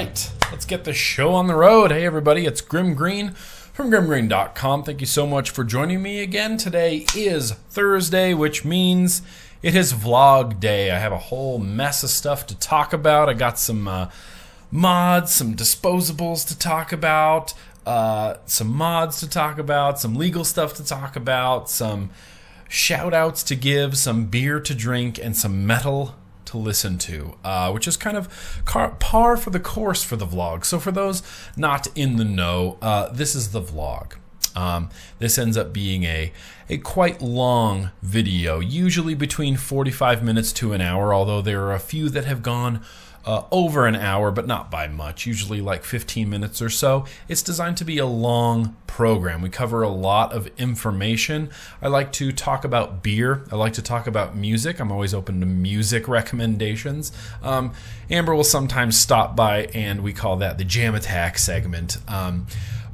Right, let's get the show on the road. Hey, everybody, it's GrimmGreen from grimmgreen.com. Thank you so much for joining me again. Today is Thursday, which means it is vlog day. I have a whole mess of stuff to talk about. I got some uh, mods, some disposables to talk about, uh, some mods to talk about, some legal stuff to talk about, some shout outs to give, some beer to drink, and some metal to listen to, uh, which is kind of par for the course for the vlog. So, for those not in the know, uh, this is the vlog. Um, this ends up being a, a quite long video, usually between 45 minutes to an hour, although there are a few that have gone uh, over an hour, but not by much, usually like 15 minutes or so. It's designed to be a long program. We cover a lot of information. I like to talk about beer, I like to talk about music. I'm always open to music recommendations. Um, Amber will sometimes stop by, and we call that the Jam Attack segment. Um,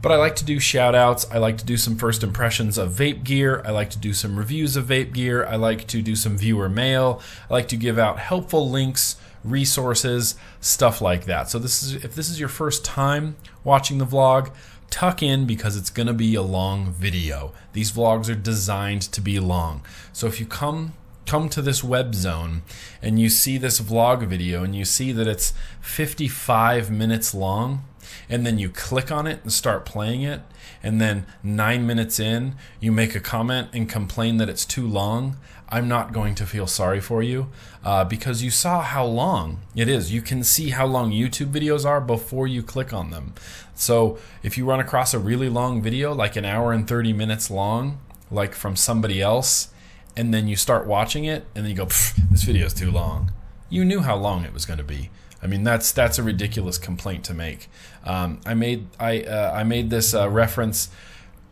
but I like to do shout outs. I like to do some first impressions of vape gear. I like to do some reviews of vape gear. I like to do some viewer mail. I like to give out helpful links resources, stuff like that. So this is if this is your first time watching the vlog, tuck in because it's going to be a long video. These vlogs are designed to be long. So if you come come to this web zone and you see this vlog video and you see that it's 55 minutes long and then you click on it and start playing it and then 9 minutes in you make a comment and complain that it's too long I'm not going to feel sorry for you uh, because you saw how long it is. You can see how long YouTube videos are before you click on them. So if you run across a really long video, like an hour and 30 minutes long, like from somebody else, and then you start watching it and then you go, this video is too long. You knew how long it was going to be. I mean, that's that's a ridiculous complaint to make. Um, I made I uh, I made this uh, reference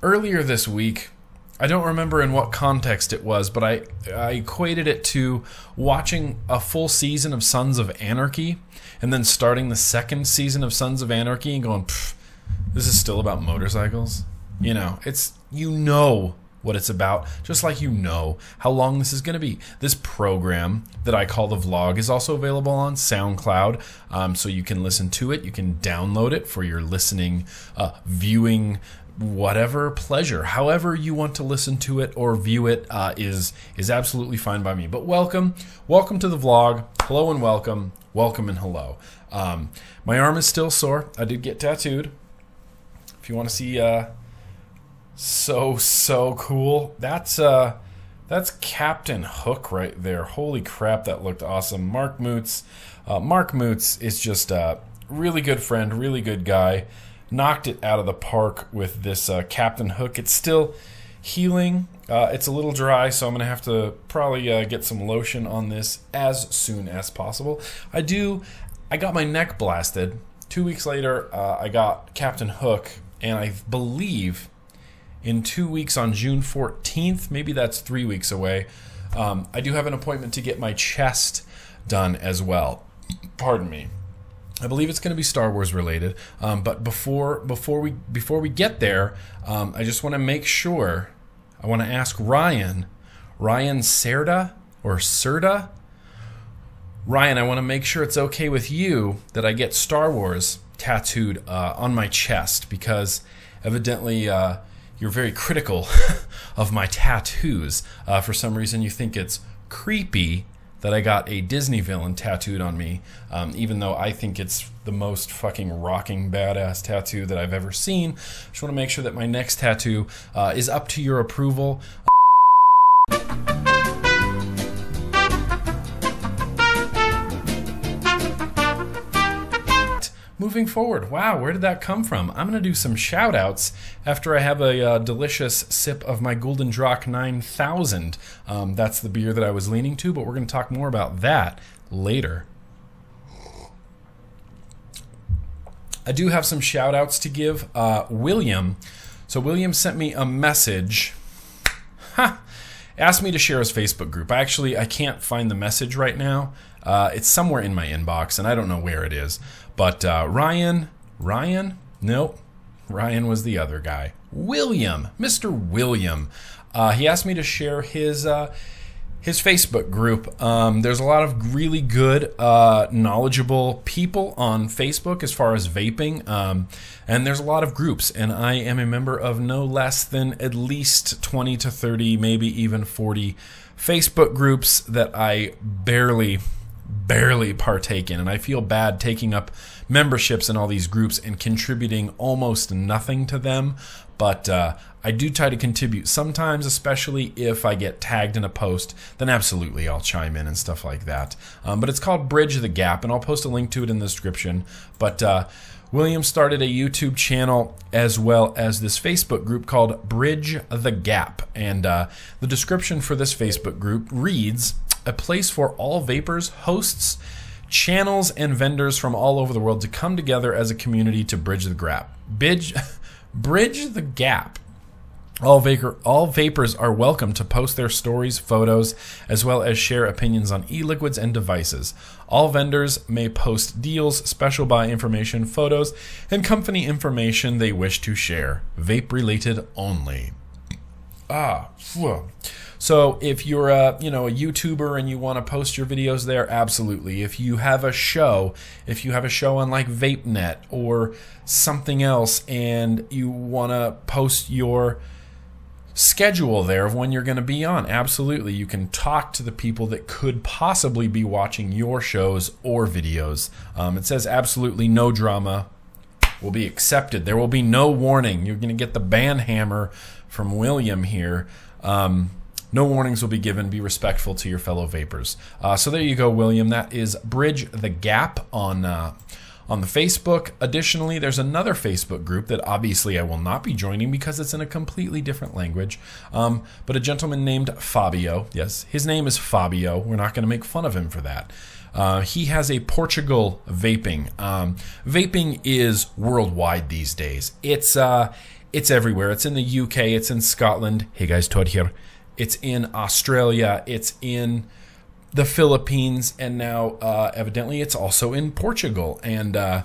earlier this week I don't remember in what context it was, but I, I equated it to watching a full season of Sons of Anarchy and then starting the second season of Sons of Anarchy and going, this is still about motorcycles. You know, it's, you know what it's about, just like you know how long this is going to be. This program that I call the vlog is also available on SoundCloud, um, so you can listen to it. You can download it for your listening, uh, viewing whatever pleasure, however you want to listen to it or view it, uh, is is absolutely fine by me. But welcome, welcome to the vlog. Hello and welcome, welcome and hello. Um, my arm is still sore. I did get tattooed. If you want to see, uh, so so cool. That's uh, that's Captain Hook right there. Holy crap, that looked awesome. Mark Moots, uh, Mark Moots is just a really good friend, really good guy knocked it out of the park with this uh, Captain Hook. It's still healing. Uh, it's a little dry, so I'm going to have to probably uh, get some lotion on this as soon as possible. I do. I got my neck blasted. Two weeks later, uh, I got Captain Hook, and I believe in two weeks on June 14th, maybe that's three weeks away, um, I do have an appointment to get my chest done as well. Pardon me. I believe it's going to be Star Wars related. Um, but before before we before we get there, um, I just want to make sure. I want to ask Ryan, Ryan Serda or Serda. Ryan, I want to make sure it's okay with you that I get Star Wars tattooed uh, on my chest because evidently uh, you're very critical of my tattoos. Uh, for some reason, you think it's creepy that I got a Disney villain tattooed on me, um, even though I think it's the most fucking rocking badass tattoo that I've ever seen. Just want to make sure that my next tattoo uh, is up to your approval. Moving forward. Wow, where did that come from? I'm going to do some shout outs after I have a uh, delicious sip of my Gulden Draak 9000. Um, that's the beer that I was leaning to, but we're going to talk more about that later. I do have some shout outs to give. Uh, William, so William sent me a message. Ha! Asked me to share his Facebook group. I actually I can't find the message right now. Uh, it's somewhere in my inbox, and I don't know where it is. But uh, Ryan, Ryan, nope, Ryan was the other guy. William, Mr. William. Uh, he asked me to share his uh, his Facebook group. Um, there's a lot of really good, uh, knowledgeable people on Facebook as far as vaping, um, and there's a lot of groups. And I am a member of no less than at least 20 to 30, maybe even 40 Facebook groups that I barely, barely partake in, and I feel bad taking up memberships in all these groups and contributing almost nothing to them. But uh, I do try to contribute sometimes, especially if I get tagged in a post, then absolutely I'll chime in and stuff like that. Um, but it's called Bridge the Gap, and I'll post a link to it in the description. But uh, William started a YouTube channel as well as this Facebook group called Bridge the Gap. And uh, the description for this Facebook group reads A place for all vapors, hosts, channels, and vendors from all over the world to come together as a community to bridge the gap. Bridge. Bridge the gap. All, vapor, all vapors are welcome to post their stories, photos, as well as share opinions on e liquids and devices. All vendors may post deals, special buy information, photos, and company information they wish to share. Vape related only. Ah, phew. So if you're a you know a YouTuber and you want to post your videos there, absolutely. If you have a show, if you have a show on like VapeNet or something else, and you want to post your schedule there of when you're going to be on, absolutely. You can talk to the people that could possibly be watching your shows or videos. Um, it says absolutely no drama will be accepted. There will be no warning. You're going to get the ban hammer from William here. Um, no warnings will be given. Be respectful to your fellow vapors. Uh, so there you go, William. That is Bridge the Gap on. Uh, on the Facebook. Additionally, there's another Facebook group that obviously I will not be joining because it's in a completely different language. Um, but a gentleman named Fabio, yes, his name is Fabio. We're not going to make fun of him for that. Uh, he has a Portugal vaping. Um, vaping is worldwide these days. It's uh, it's everywhere. It's in the UK. It's in Scotland. Hey guys, Todd here. It's in Australia. It's in the Philippines, and now uh, evidently it's also in Portugal. And uh,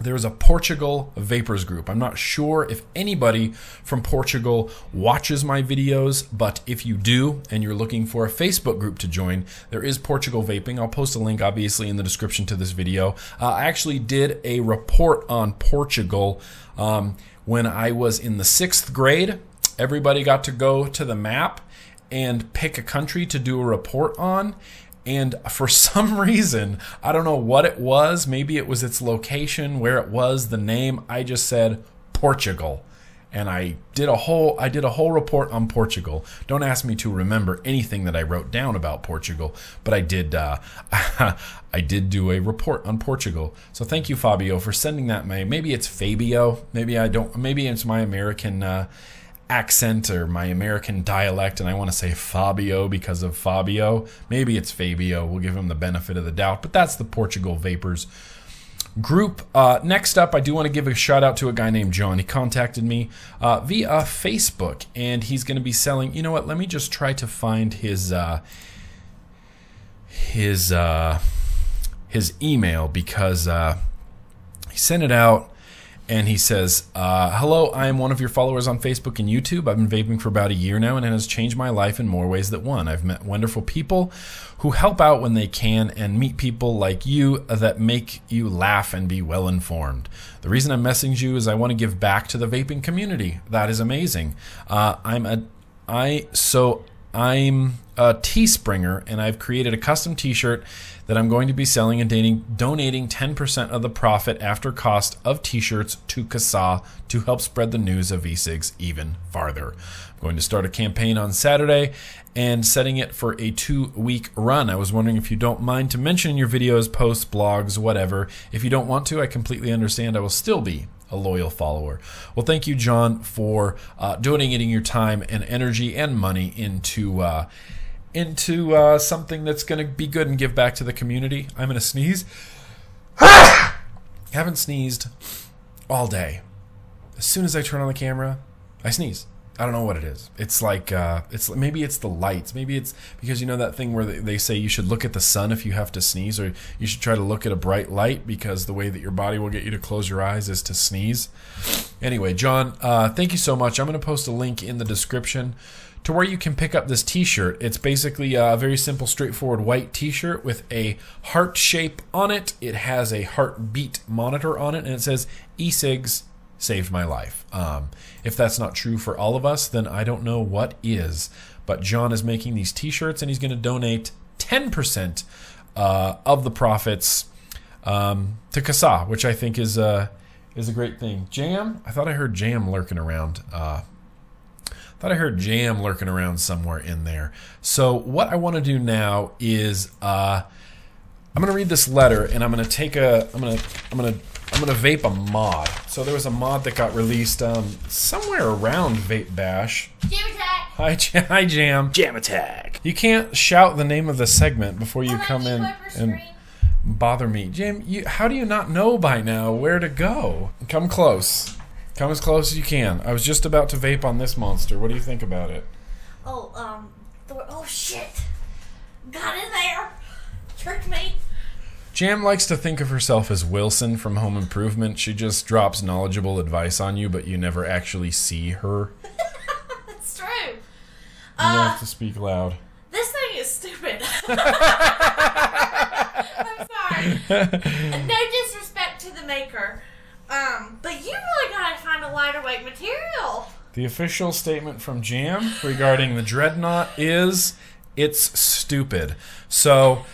there's a Portugal Vapors group. I'm not sure if anybody from Portugal watches my videos, but if you do and you're looking for a Facebook group to join, there is Portugal Vaping. I'll post a link obviously in the description to this video. Uh, I actually did a report on Portugal um, when I was in the sixth grade. Everybody got to go to the map and pick a country to do a report on. And for some reason, I don't know what it was. Maybe it was its location, where it was, the name. I just said Portugal. And I did a whole I did a whole report on Portugal. Don't ask me to remember anything that I wrote down about Portugal, but I did uh, I did do a report on Portugal. So thank you, Fabio, for sending that. My maybe it's Fabio. Maybe I don't. Maybe it's my American. Uh, accent or my American dialect, and I want to say Fabio because of Fabio. Maybe it's Fabio. We'll give him the benefit of the doubt, but that's the Portugal Vapors group. Uh, next up, I do want to give a shout out to a guy named John. He contacted me uh, via Facebook, and he's going to be selling. You know what? Let me just try to find his uh, his uh, his email because uh, he sent it out and he says, uh, "Hello, I am one of your followers on Facebook and YouTube. I've been vaping for about a year now, and it has changed my life in more ways than one. I've met wonderful people who help out when they can, and meet people like you that make you laugh and be well informed. The reason I'm messaging you is I want to give back to the vaping community. That is amazing. Uh, I'm a, I so I'm a Teespringer, and I've created a custom T-shirt." that I'm going to be selling and dating, donating 10% of the profit after cost of t shirts to CASAA to help spread the news of e-cigs even farther. I'm going to start a campaign on Saturday and setting it for a two week run. I was wondering if you don't mind to mention in your videos, posts, blogs, whatever. If you don't want to, I completely understand. I will still be a loyal follower. Well, thank you, John, for uh, donating your time and energy and money into. Uh, into uh, something that's going to be good and give back to the community. I'm going to sneeze. haven't sneezed all day. As soon as I turn on the camera, I sneeze. I don't know what it is. It's like uh, it's maybe it's the lights. Maybe it's because you know that thing where they, say you should look at the sun if you have to sneeze, or you should try to look at a bright light because the way that your body will get you to close your eyes is to sneeze. Anyway, John, uh, thank you so much. I'm going to post a link in the description to where you can pick up this T-shirt. It's basically a very simple, straightforward white T-shirt with a heart shape on it. It has a heartbeat monitor on it, and it says "e-cigs." saved my life. Um, if that's not true for all of us, then I don't know what is. But John is making these T-shirts, and he's going to donate ten percent uh, of the profits um, to CASAA, which I think is uh, is a great thing. Jam, I thought I heard Jam lurking around. Uh, thought I heard Jam lurking around somewhere in there. So what I want to do now is uh, I'm going to read this letter, and I'm going to take a I'm going to I'm going to I'm gonna vape a mod. So there was a mod that got released um, somewhere around Vape Bash. Jam attack. Hi, Jam. Hi, Jam. Jam attack. You can't shout the name of the segment before you On my come in and bother me. Jam, you, how do you not know by now where to go? Come close. Come as close as you can. I was just about to vape on this monster. What do you think about it? Oh, um, oh shit. Got in there. Tricked me. Jam likes to think of herself as Wilson from Home Improvement. She just drops knowledgeable advice on you, but you never actually see her. That's true. You Uh, have to speak loud. this thing is stupid. I'm sorry. No disrespect to the maker. Um, but you really gotta find a lighter weight material. The official statement from Jam regarding the dreadnought is it's stupid. So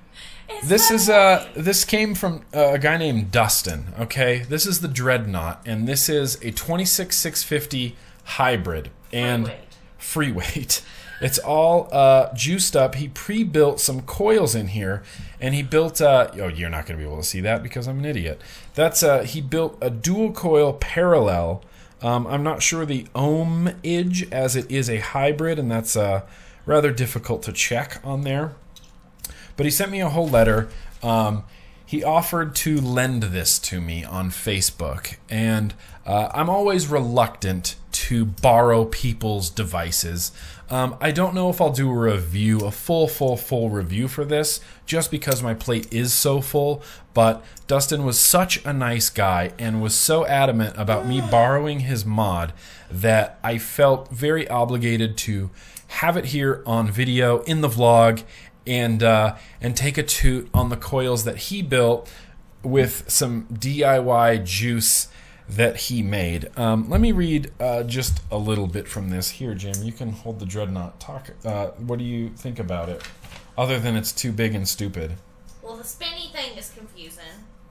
this is uh this came from uh, a guy named Dustin. Okay, this is the dreadnought, and this is a 26650 hybrid and weight. free weight. It's all uh, juiced up. He pre-built some coils in here, and he built. A, oh, you're not going to be able to see that because I'm an idiot. That's uh, he built a dual coil parallel. Um, I'm not sure the ohm ohmage as it is a hybrid, and that's uh, rather difficult to check on there. But he sent me a whole letter. Um, he offered to lend this to me on Facebook, and uh, I'm always reluctant to borrow people's devices. Um, I don't know if I'll do a review, a full, full, full review for this, just because my plate is so full. But Dustin was such a nice guy and was so adamant about me borrowing his mod that I felt very obligated to have it here on video in the vlog and uh, and take a toot on the coils that he built with some DIY juice that he made. Um, let me read uh, just a little bit from this. Here, Jim, you can hold the dreadnought. Talk. Uh, what do you think about it? Other than it's too big and stupid. Well, the spinny thing is confusing.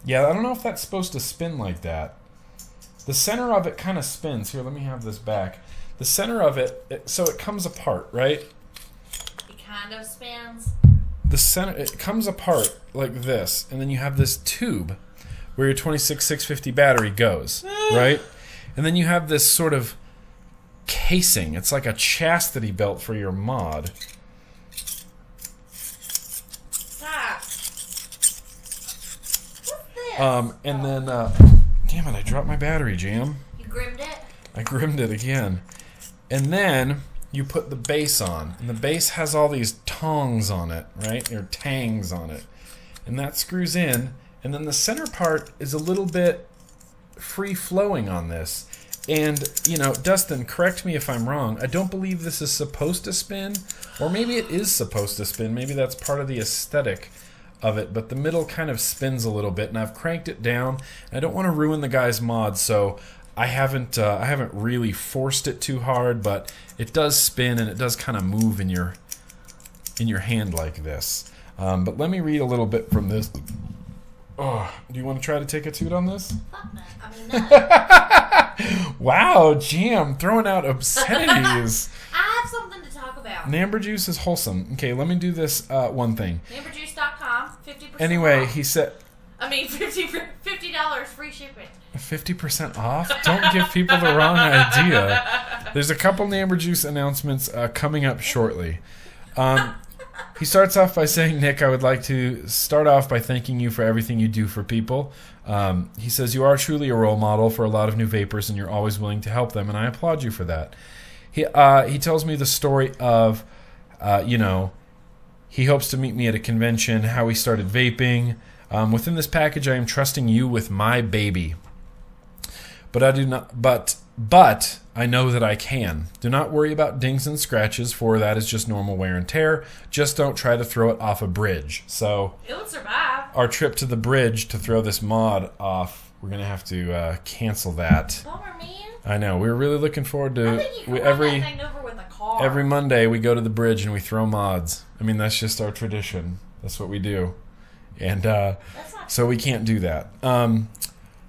Yeah, I don't know if that's supposed to spin like that. The center of it kind of spins. Here, let me have this back. The center of it, it, so it comes apart, right? It kind of spins. the center it comes apart like this and then you have this tube where your 26650 battery goes right? And then you have this sort of casing. It's like a chastity belt for your mod. Stop. What's this? um, and then uh, damn it i dropped my battery jam. You grimmed it? i grimmed it again. And then you put the base on and the base has all these tongs on it right? Or tangs on it. And that screws in and then the center part is a little bit free flowing on this. And you know dustin correct me if i'm wrong. I don't believe this is supposed to spin or maybe it is supposed to spin. Maybe that's part of the aesthetic of it but the middle kind of spins a little bit and i've cranked it down. I don't want to ruin the guy's mod so i haven't uh, i haven't really forced it too hard but it does spin and it does kind of move in your in your hand like this. Um, but let me read a little bit from this oh, do you want to try to take a toot on this Fuck no. I mean, no. Wow, Jam, throwing out obscenities. I have something to talk about. Namber juice is wholesome. Okay, let me do this uh, one thing. Namberjuice.com, 50% Anyway, off. he said I mean, 50 $50 free shipping. 50% off? Don't give people the wrong idea. There's a couple Namber juice announcements uh, coming up shortly. Um, he starts off by saying, Nick, I would like to start off by thanking you for everything you do for people. Um, he says, You are truly a role model for a lot of new vapors, and you're always willing to help them, and I applaud you for that. he uh, he tells me the story of, uh, you know, he hopes to meet me at a convention. How he started vaping. Um, within this package, I am trusting you with my baby. But I do not. But but I know that I can. Do not worry about dings and scratches, for that is just normal wear and tear. Just don't try to throw it off a bridge. So It would survive. our trip to the bridge to throw this mod off, we're gonna have to uh, cancel that. Bummer, man. I know. We were really looking forward to think you can we, every that thing over with a car. every Monday we go to the bridge and we throw mods. I mean that's just our tradition. That's what we do, and uh, so we can't do that. Um,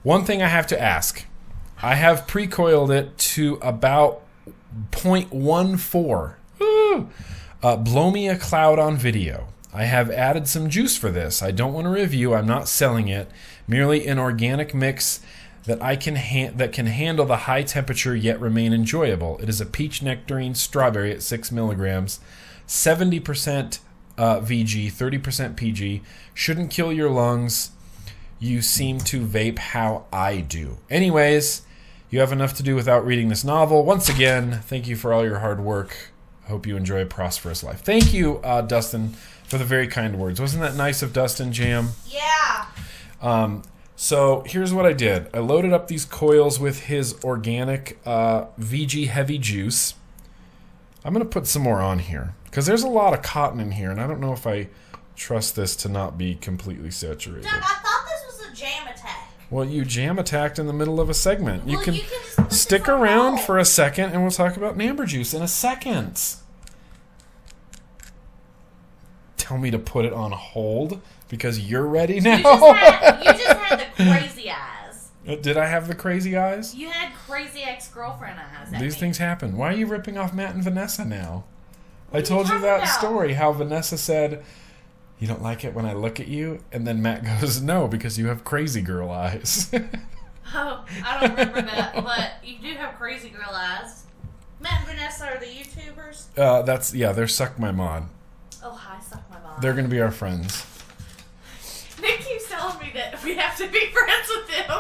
one thing I have to ask: I have pre-coiled it to about 0.14. Woo! Uh, blow me a cloud on video. I have added some juice for this. I don't want to review. I'm not selling it. Merely an organic mix that I can ha- that can handle the high temperature yet remain enjoyable. It is a peach nectarine strawberry at six milligrams, 70% uh, VG, 30% PG. Shouldn't kill your lungs. You seem to vape how I do. Anyways, you have enough to do without reading this novel. Once again, thank you for all your hard work. I hope you enjoy a prosperous life. Thank you, uh, Dustin, for the very kind words. Wasn't that nice of Dustin, Jam? Yeah. Um, so here's what I did. I loaded up these coils with his organic uh, VG heavy juice. I'm gonna put some more on here because there's a lot of cotton in here, and I don't know if I trust this to not be completely saturated. Doug, I thought this was a jam attack. Well, you jam attacked in the middle of a segment. You Well, can you can stick around hold. for a second, and we'll talk about Namber juice in a second. Tell me to put it on hold because you're ready now. You just, had, you just had the crazy eyes. Uh, did I have the crazy eyes? You had crazy ex girlfriend eyes. These me. things happen. Why are you ripping off Matt and Vanessa now? I told you you that about? story how Vanessa said, You don't like it when I look at you? And then Matt goes, No, because you have crazy girl eyes. Oh, I don't remember that, but you do have crazy girl eyes. Matt and Vanessa are the YouTubers. uh, that's, yeah, they're Suck My Mod. Oh, hi, suck my mom. They're going to be our friends. Nick keeps telling me that we have to be friends with them.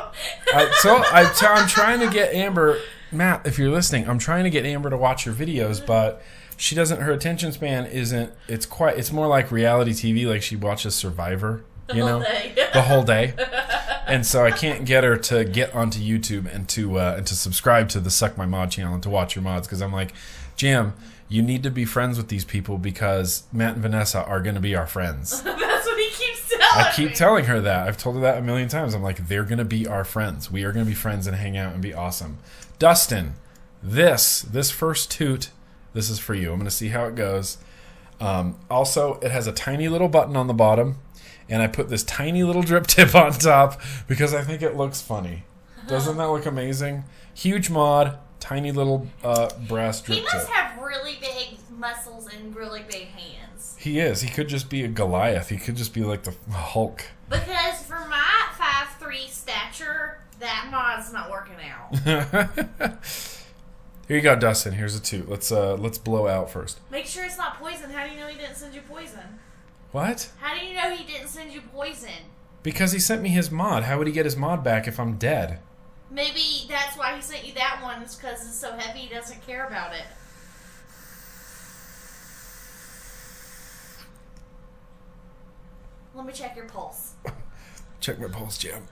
I, so I, t- I'm trying to get Amber, Matt, if you're listening, I'm trying to get Amber to watch your videos, but she doesn't. Her attention span isn't. It's quite. It's more like reality TV. Like she watches Survivor, you whole know, day. the whole day. And so I can't get her to get onto YouTube and to uh, and to subscribe to the Suck My Mod channel and to watch your mods because I'm like, Jam, you need to be friends with these people because Matt and Vanessa are going to be our friends. That's what he keeps telling I keep me. telling her that. I've told her that a million times. I'm like, they're going to be our friends. We are going to be friends and hang out and be awesome. Dustin, this, this first toot, this is for you. I'm going to see how it goes. Um, also, it has a tiny little button on the bottom, and I put this tiny little drip tip on top because I think it looks funny. Doesn't that look amazing? Huge mod, tiny little uh, brass drip tip. He tip. must have really big muscles and really big hands. He is. He could just be a Goliath. He could just be like the Hulk. Because for my five three stature, that mod's not working out. Here you go, Dustin. Here's a toot. Let's uh let's blow out first. Make sure it's not poison. How do you know he didn't send you poison? What? How do you know he didn't send you poison? Because he sent me his mod. How would he get his mod back if I'm dead? Maybe that's why he sent you that one, is because it's so heavy he doesn't care about it. Let me check your pulse. Check my pulse, Jam.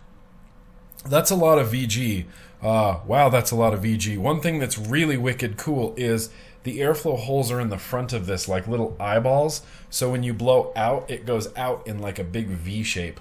That's a lot of VG. Uh, wow, that's a lot of VG. One thing that's really wicked cool is the airflow holes are in the front of this, like little eyeballs. So when you blow out, it goes out in like a big V shape.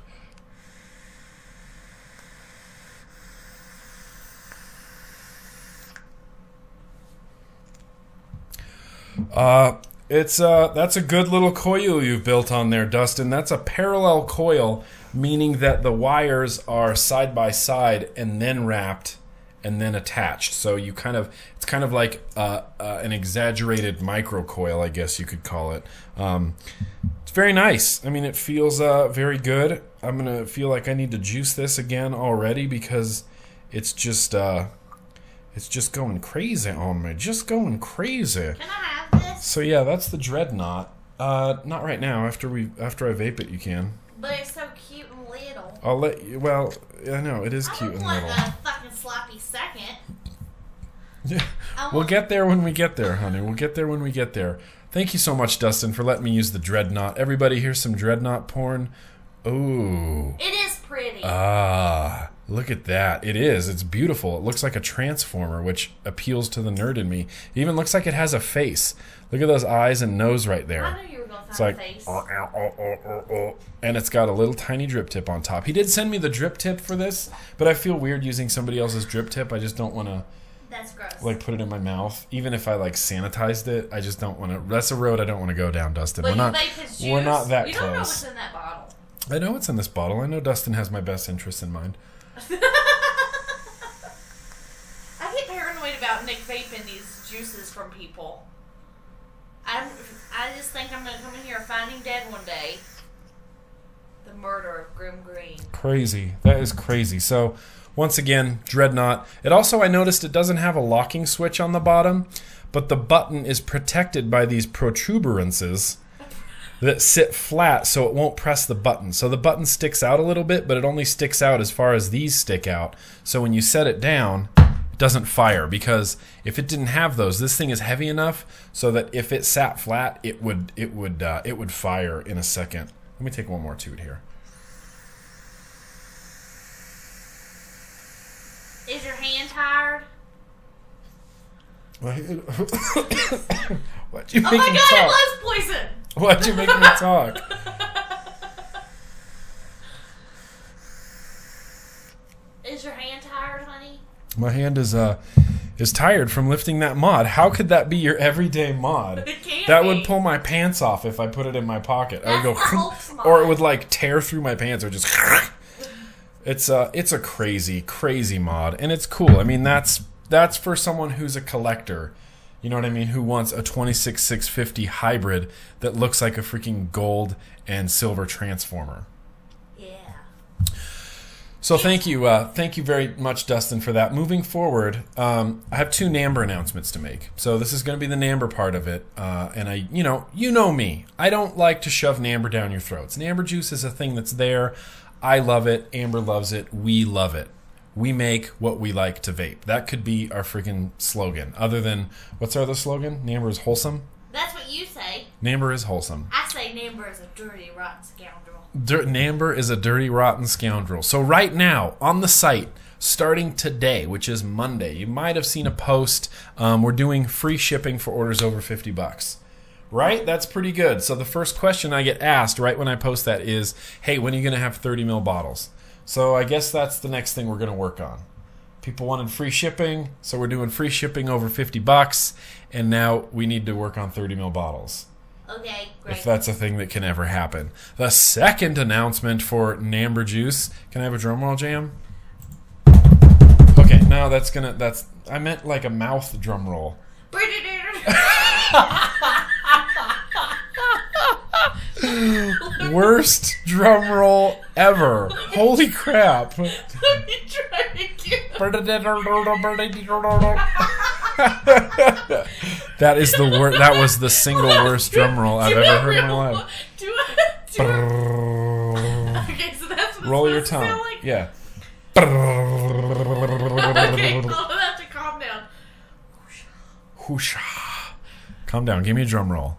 Uh, it's uh, that's a good little coil you've built on there, Dustin. That's a parallel coil, meaning that the wires are side by side and then wrapped and then attached. So you kind of it's kind of like uh, uh, an exaggerated micro coil, I guess you could call it. Um, it's very nice. I mean, it feels uh, very good. I'm gonna feel like I need to juice this again already because it's just uh, it's just going crazy on me. Just going crazy. Can I have this? So yeah, that's the dreadnought. Uh, not right now. After we after I vape it, you can. But it's so cute and little. I'll let you. Well, I know it is cute and little. Sloppy second. I We'll get there when we get there, honey. We'll get there when we get there. Thank you so much, Dustin, for letting me use the dreadnought. Everybody, here's some dreadnought porn. Ooh. It is pretty. Ah, look at that. It is. It's beautiful. It looks like a transformer, which appeals to the nerd in me. It even looks like it has a face. Look at those eyes and nose right there. I knew you were gonna It's like. "Oh, oh, oh, oh, oh." and it's got a little tiny drip tip on top. He did send me the drip tip for this, but I feel weird using somebody else's drip tip. I just don't want to That's gross. like put it in my mouth, even if I like sanitized it. I just don't want to. That's a road I don't want to go down, Dustin. but we're not. we're not that You don't know close. what's in that bottle. I know what's in this bottle. I know Dustin has my best interests in mind. I get paranoid about Nick vaping these juices from people. I'm, I just think I'm gonna come in here and find him dead one day. The murder of GrimmGreen. Crazy. That is crazy. So, once again, Dreadnought. It also, I noticed it doesn't have a locking switch on the bottom, but the button is protected by these protuberances that sit flat so it won't press the button. So the button sticks out a little bit, but it only sticks out as far as these stick out. So when you set it down, doesn't fire because if it didn't have those, this thing is heavy enough so that if it sat flat, it would it would uh, it would fire in a second. Let me take one more toot here. Is your hand tired? Why'd you Oh my me god, talk? it was poison! Why'd you make me talk? Is your hand tired, honey? My hand is uh is tired from lifting that mod. How could that be your everyday mod? It That be. would pull my pants off if I put it in my pocket. I would go, or it would like tear through my pants or just. It's a it's a crazy crazy mod, and it's cool. I mean, that's that's for someone who's a collector. You know what I mean? Who wants a 26650 hybrid that looks like a freaking gold and silver transformer? So thank you, uh, thank you very much, Dustin, for that. Moving forward, um, I have two Namber announcements to make. So this is going to be the Namber part of it, uh, and I, you know, you know me. I don't like to shove Namber down your throats. Namber juice is a thing that's there. I love it. Amber loves it. We love it. We make what we like to vape. That could be our freaking slogan. Other than what's our other slogan? Namber is wholesome. That's what you say. Namber is wholesome. I say Namber is a dirty, rotten scoundrel. Dir- Namber is a dirty, rotten scoundrel. So, right now on the site, starting today, which is Monday, you might have seen a post. Um, we're doing free shipping for orders over 50 bucks. Right? That's pretty good. So, the first question I get asked right when I post that is hey, when are you going to have 30 mil bottles? So, I guess that's the next thing we're going to work on. People wanted free shipping, so we're doing free shipping over 50 bucks, and now we need to work on 30 mil bottles Okay, great. if that's a thing that can ever happen. The second announcement for Namber Juice. Can I have a drum roll jam? Okay, no, that's gonna. That's. I meant like a mouth drum roll. Worst drum roll ever. Holy crap. Let me try again. that is the worst. That was the single worst drum roll I've ever heard in my life. Do it. Do it. Okay, so that's what Roll your tongue. like? Yeah. Okay, I'll have to calm down. Whoosha. Calm down. Give me a drum roll.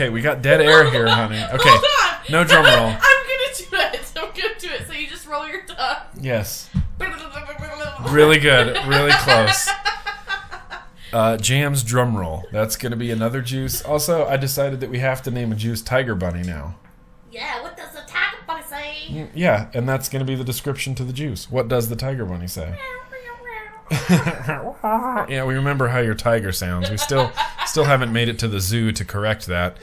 Okay, we got dead air here, honey. Okay, Hold on. no drum roll. I'm gonna do it. I'm gonna do it. So you just roll your tongue. Yes, really good, really close. Uh, Jam's drum roll. That's gonna be another juice. Also, I decided that we have to name a juice Tiger Bunny now. Yeah, what does the tiger bunny say? Mm, Yeah, and that's gonna be the description to the juice. What does the Tiger Bunny say? yeah, we remember how your tiger sounds. We still still haven't made it to the zoo to correct that.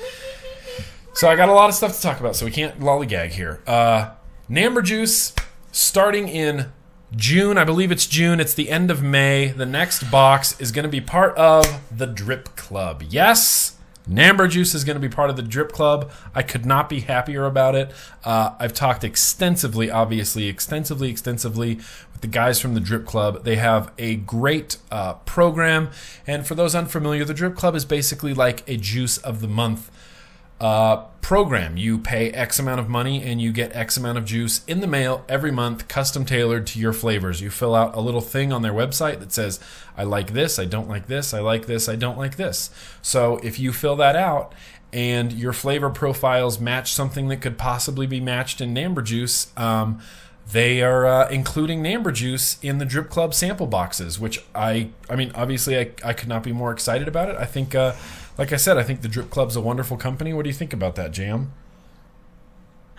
So I got a lot of stuff to talk about, so we can't lollygag here. Uh, Namber Juice starting in June, I believe it's June. It's the end of May. The next box is going to be part of the Drip Club. Yes, Namber Juice is going to be part of the Drip Club. I could not be happier about it. Uh, I've talked extensively, obviously, extensively, extensively with the guys from the Drip Club. They have a great uh, program. And for those unfamiliar, the Drip Club is basically like a juice of the month uh, program. You pay X amount of money and you get X amount of juice in the mail every month, custom tailored to your flavors. You fill out a little thing on their website that says, I like this, I don't like this, I like this, I don't like this. So if you fill that out and your flavor profiles match something that could possibly be matched in Namber Juice, um, they are uh, including Namber Juice in the Drip Club sample boxes, which I, I mean, obviously I, I could not be more excited about it. I think, uh, like I said, I think the Drip Club's a wonderful company. What do you think about that, Jam?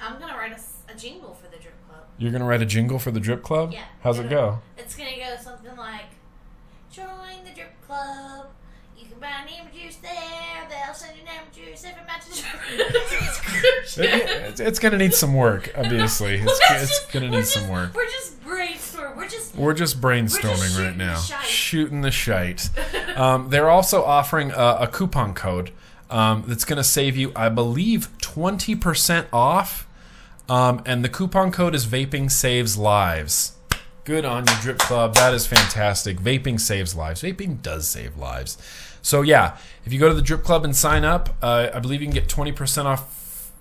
I'm gonna write a jingle for the Drip Club. You're gonna write a jingle for the Drip Club? Yeah. How's it go? It's gonna go something like, "Join the Drip Club. You can buy name juice there. They'll send you name juice if it matches your It- it's, it's gonna need some work, obviously. It's, We're it's just- gonna need just- some work. We're just brainstorming. We're just We're just brainstorming right shooting the now. shite. Shooting the shite. um, they're also offering a, a coupon code um, that's going to save you, I believe, 20% off. Um, and the coupon code is Vaping Saves Lives. Good on you, Drip Club. That is fantastic. Vaping saves lives. Vaping does save lives. So, yeah, if you go to the Drip Club and sign up, uh, I believe you can get 20% off.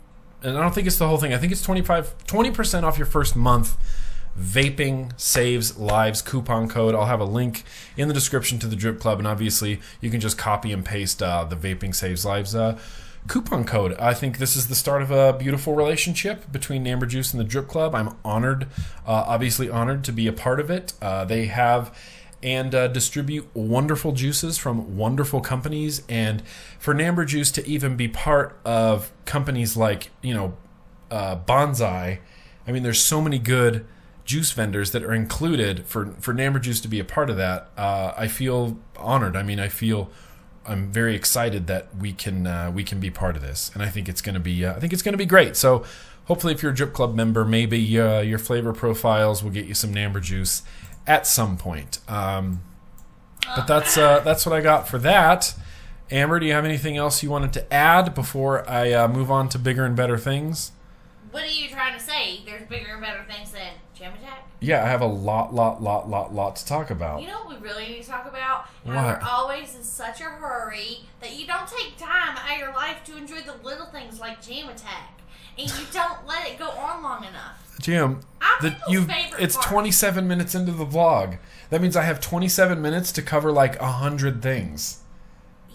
And I don't think it's the whole thing. I think it's 25, 20% off your first month Vaping Saves Lives coupon code. I'll have a link in the description to the Drip Club, and obviously you can just copy and paste uh, the Vaping Saves Lives uh, coupon code. I think this is the start of a beautiful relationship between Namber Juice and the Drip Club. I'm honored, uh, obviously honored to be a part of it. Uh, they have and uh, distribute wonderful juices from wonderful companies, and for Namber Juice to even be part of companies like you know uh, Bonsai. I mean, there's so many good juice vendors that are included for for Namber Juice to be a part of that. Uh, I feel honored. I mean, I feel I'm very excited that we can uh, we can be part of this, and I think it's going to be uh, I think it's going to be great. So hopefully, if you're a Drip Club member, maybe uh, your flavor profiles will get you some Namber Juice at some point. Um, but that's uh, that's what I got for that. Amber, do you have anything else you wanted to add before I uh, move on to bigger and better things? What are you trying to say? There's bigger and better things than Jam Attack? Yeah, I have a lot, lot, lot, lot, lot to talk about. You know what we really need to talk about? How What? we're always in such a hurry that you don't take time out of your life to enjoy the little things like Jam Attack. And you don't let it go on long enough. Jim, I'm the, you it's part. 27 minutes into the vlog. That means I have 27 minutes to cover like a hundred things.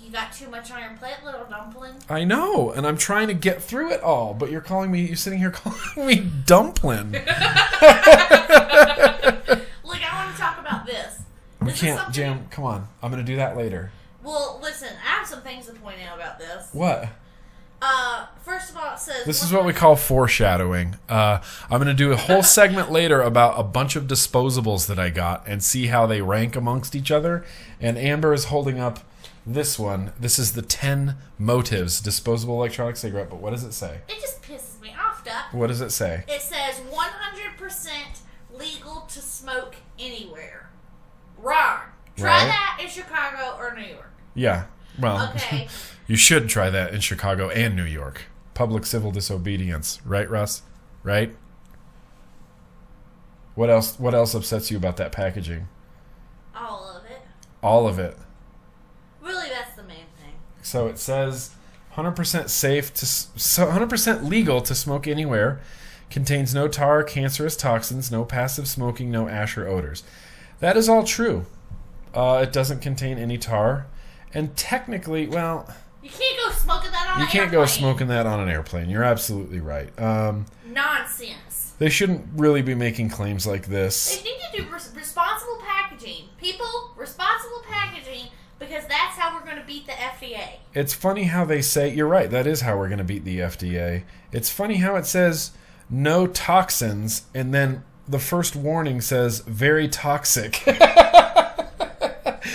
You got too much on your plate, little dumpling. I know, and I'm trying to get through it all, but you're calling me. You're sitting here calling me dumpling. Look, I want to talk about this. We This can't, Jim, Come on, I'm gonna do that later. Well, listen, I have some things to point out about this. What? Uh, first of all, it says This is what we call foreshadowing. Uh, I'm going to do a whole segment later about a bunch of disposables that I got and see how they rank amongst each other. And Amber is holding up this one. This is the 10 motives disposable electronic cigarette. But what does it say? It just pisses me off, Duck. What does it say? It says 100% legal to smoke anywhere. Wrong. Try Right. that in Chicago or New York. Yeah. Well, Okay. you should try that in Chicago and New York. Public civil disobedience, right, Russ? Right? What else? What else upsets you about that packaging? All of it. All of it. Really, that's the main thing. So it says 100% safe to so 100% legal to smoke anywhere. Contains no tar, cancerous toxins, no passive smoking, no ash or odors. That is all true. Uh, it doesn't contain any tar, and technically, well, You can't go smoking that on airplane. you an can't go airplane. smoking that on an airplane. You're absolutely right. Um, Nonsense. they shouldn't really be making claims like this. They need to do res- responsible packaging. People, responsible packaging, because that's how we're going to beat the FDA. It's funny how they say you're right. That is how we're going to beat the FDA. It's funny how it says no toxins, and then the first warning says very toxic.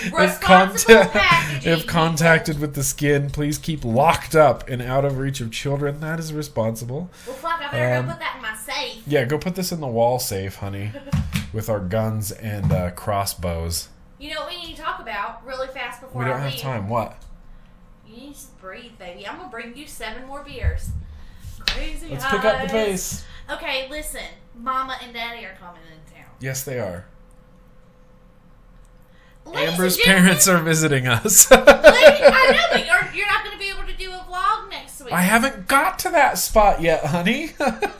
if, if contacted with the skin, please keep locked up and out of reach of children. That is responsible. Well, fuck, I better Um, go put that in my safe. Yeah, go put this in the wall safe, honey, with our guns and uh, crossbows. You know what we need to talk about really fast before We don't I have leave? time. What? You need to breathe, baby. I'm gonna bring you seven more beers. Crazy. Let's pick up the pace. Okay, listen. Mama and Daddy are coming in town. Yes, they are. Ladies Amber's parents are visiting us. Ladies, I know, but you're, you're not gonna be able to do a vlog next week. I haven't got to that spot yet, honey.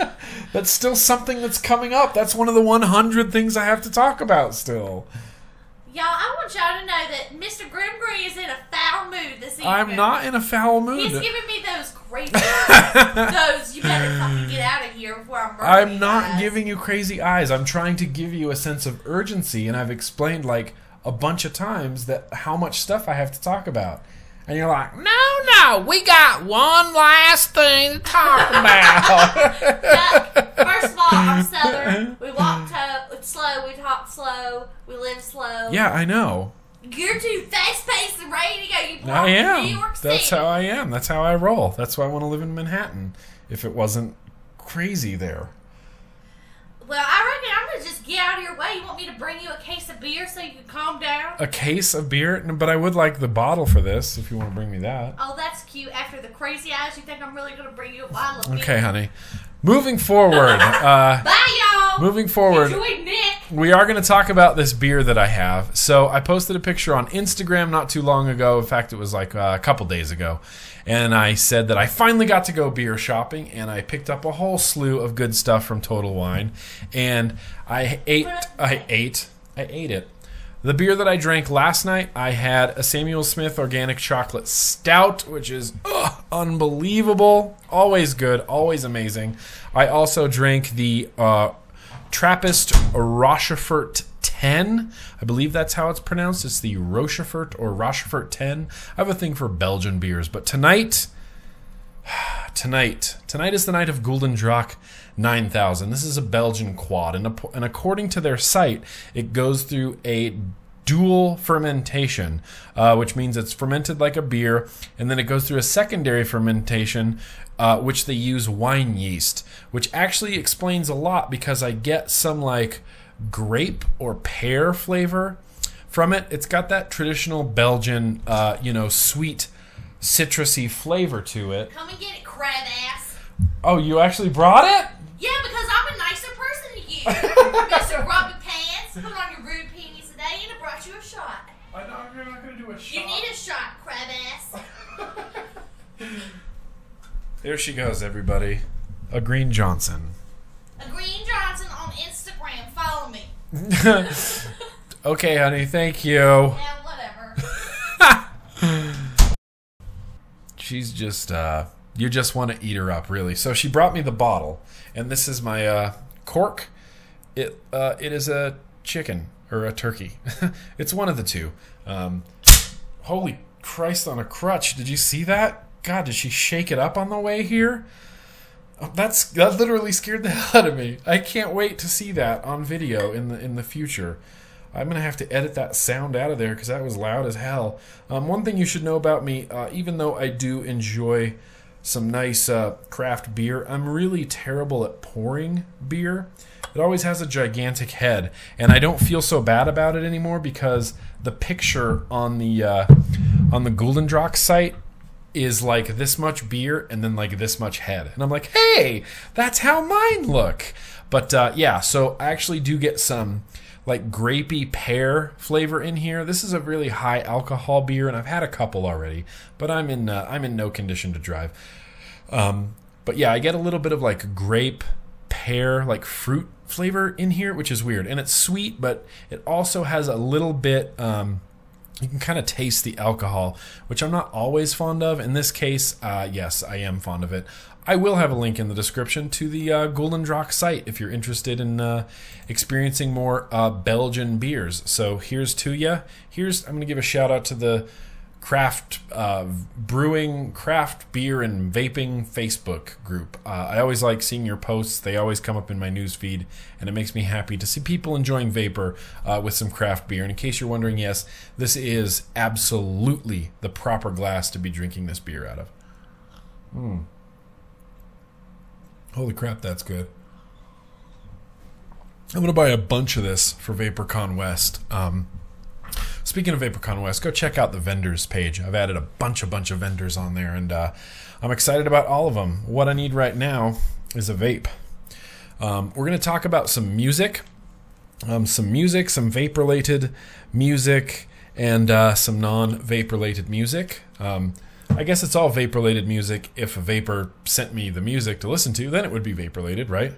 that's still something that's coming up. That's one of the 100 things I have to talk about still. Y'all, I want y'all to know that Mr. GrimmGreen is in a foul mood this evening. I'm not in a foul mood. He's giving me those crazy those you better fucking get out of here before I'm I'm not guys. giving you crazy eyes. I'm trying to give you a sense of urgency, and I've explained like a bunch of times that how much stuff I have to talk about. And you're like, no, no, we got one last thing to talk about. First of all, I'm Southern. We walk to- slow, we talk slow, we live slow. yeah, I know. You're too fast paced and ready to go. You belong I am. New York City. That's how I am. That's how I roll. That's why I want to live in Manhattan. If it wasn't crazy there. Well, I reckon I'm gonna just get out of your way. You want me to bring you a case of beer so you can calm down? A case of beer, but I would like the bottle for this if you want to bring me that. Oh, that's cute. After the crazy eyes, you think I'm really gonna bring you a bottle of beer? Okay, honey. Moving forward, uh, Bye, y'all. moving forward, Enjoy Nick. We are going to talk about this beer that I have. So I posted a picture on Instagram not too long ago. In fact, it was like uh, a couple days ago. And I said that I finally got to go beer shopping and I picked up a whole slew of good stuff from Total Wine. And I ate, I ate, I ate it. The beer that I drank last night, I had a Samuel Smith Organic Chocolate Stout, which is ugh, unbelievable. Always good, always amazing. I also drank the uh, Trappist Rochefort 10. I believe that's how it's pronounced. It's the Rochefort or Rochefort 10. I have a thing for Belgian beers, but tonight, tonight, tonight is the night of Gulden Draak 9000. This is a Belgian quad, and, and according to their site, it goes through a dual fermentation, uh, which means it's fermented like a beer, and then it goes through a secondary fermentation, uh, which they use wine yeast, which actually explains a lot because I get some like grape or pear flavor from it. It's got that traditional Belgian, uh, you know, sweet, citrusy flavor to it. Come and get it, crab ass. Oh, you actually brought it? Yeah, because I'm a nicer person than you, Mr. Rubber Pants. Put on your rude panties today, and I brought you a shot. I know you're not gonna do a shot. You need a shot, crab ass. There she goes, everybody. A Green Johnson. A Green Johnson on Instagram. Follow me. Okay, honey, thank you. Yeah, whatever. She's just, uh, you just want to eat her up, really. So she brought me the bottle, and this is my uh, cork. It, uh, it is a chicken or a turkey. it's one of the two. Um, holy Christ on a crutch! Did you see that? God, did she shake it up on the way here? That's that literally scared the hell out of me. I can't wait to see that on video in the in the future. I'm gonna have to edit that sound out of there because that was loud as hell. Um, one thing you should know about me, uh, even though I do enjoy some nice uh, craft beer, I'm really terrible at pouring beer. It always has a gigantic head, and I don't feel so bad about it anymore because the picture on the uh, on the Gulden Draak site is like this much beer and then like this much head. And I'm like, hey, that's how mine look. But uh, yeah, so I actually do get some like grapey pear flavor in here. This is a really high alcohol beer, and I've had a couple already, but I'm in uh, I'm in no condition to drive. Um, but yeah, I get a little bit of like grape, pear, like fruit flavor in here, which is weird, and it's sweet, but it also has a little bit. Um, you can kind of taste the alcohol, which I'm not always fond of. In this case, uh, yes, I am fond of it. I will have a link in the description to the uh, Gulden Draak site if you're interested in uh, experiencing more uh, Belgian beers. So here's to ya. Here's I'm to give a shout out to the craft uh, brewing, craft beer, and vaping Facebook group. Uh, I always like seeing your posts. They always come up in my news feed, and it makes me happy to see people enjoying vapor uh, with some craft beer. And in case you're wondering, yes, this is absolutely the proper glass to be drinking this beer out of. Mm. Holy crap, that's good. I'm gonna buy a bunch of this for VaporCon West. Um, speaking of VaporCon West, go check out the vendors page. I've added a bunch, a bunch of vendors on there, and uh, I'm excited about all of them. What I need right now is a vape. Um, we're gonna talk about some music, um, some music, some vape-related music, and uh, some non-vape-related music. Um, I guess it's all vape related music. If a vapor sent me the music to listen to, then it would be vape related, right?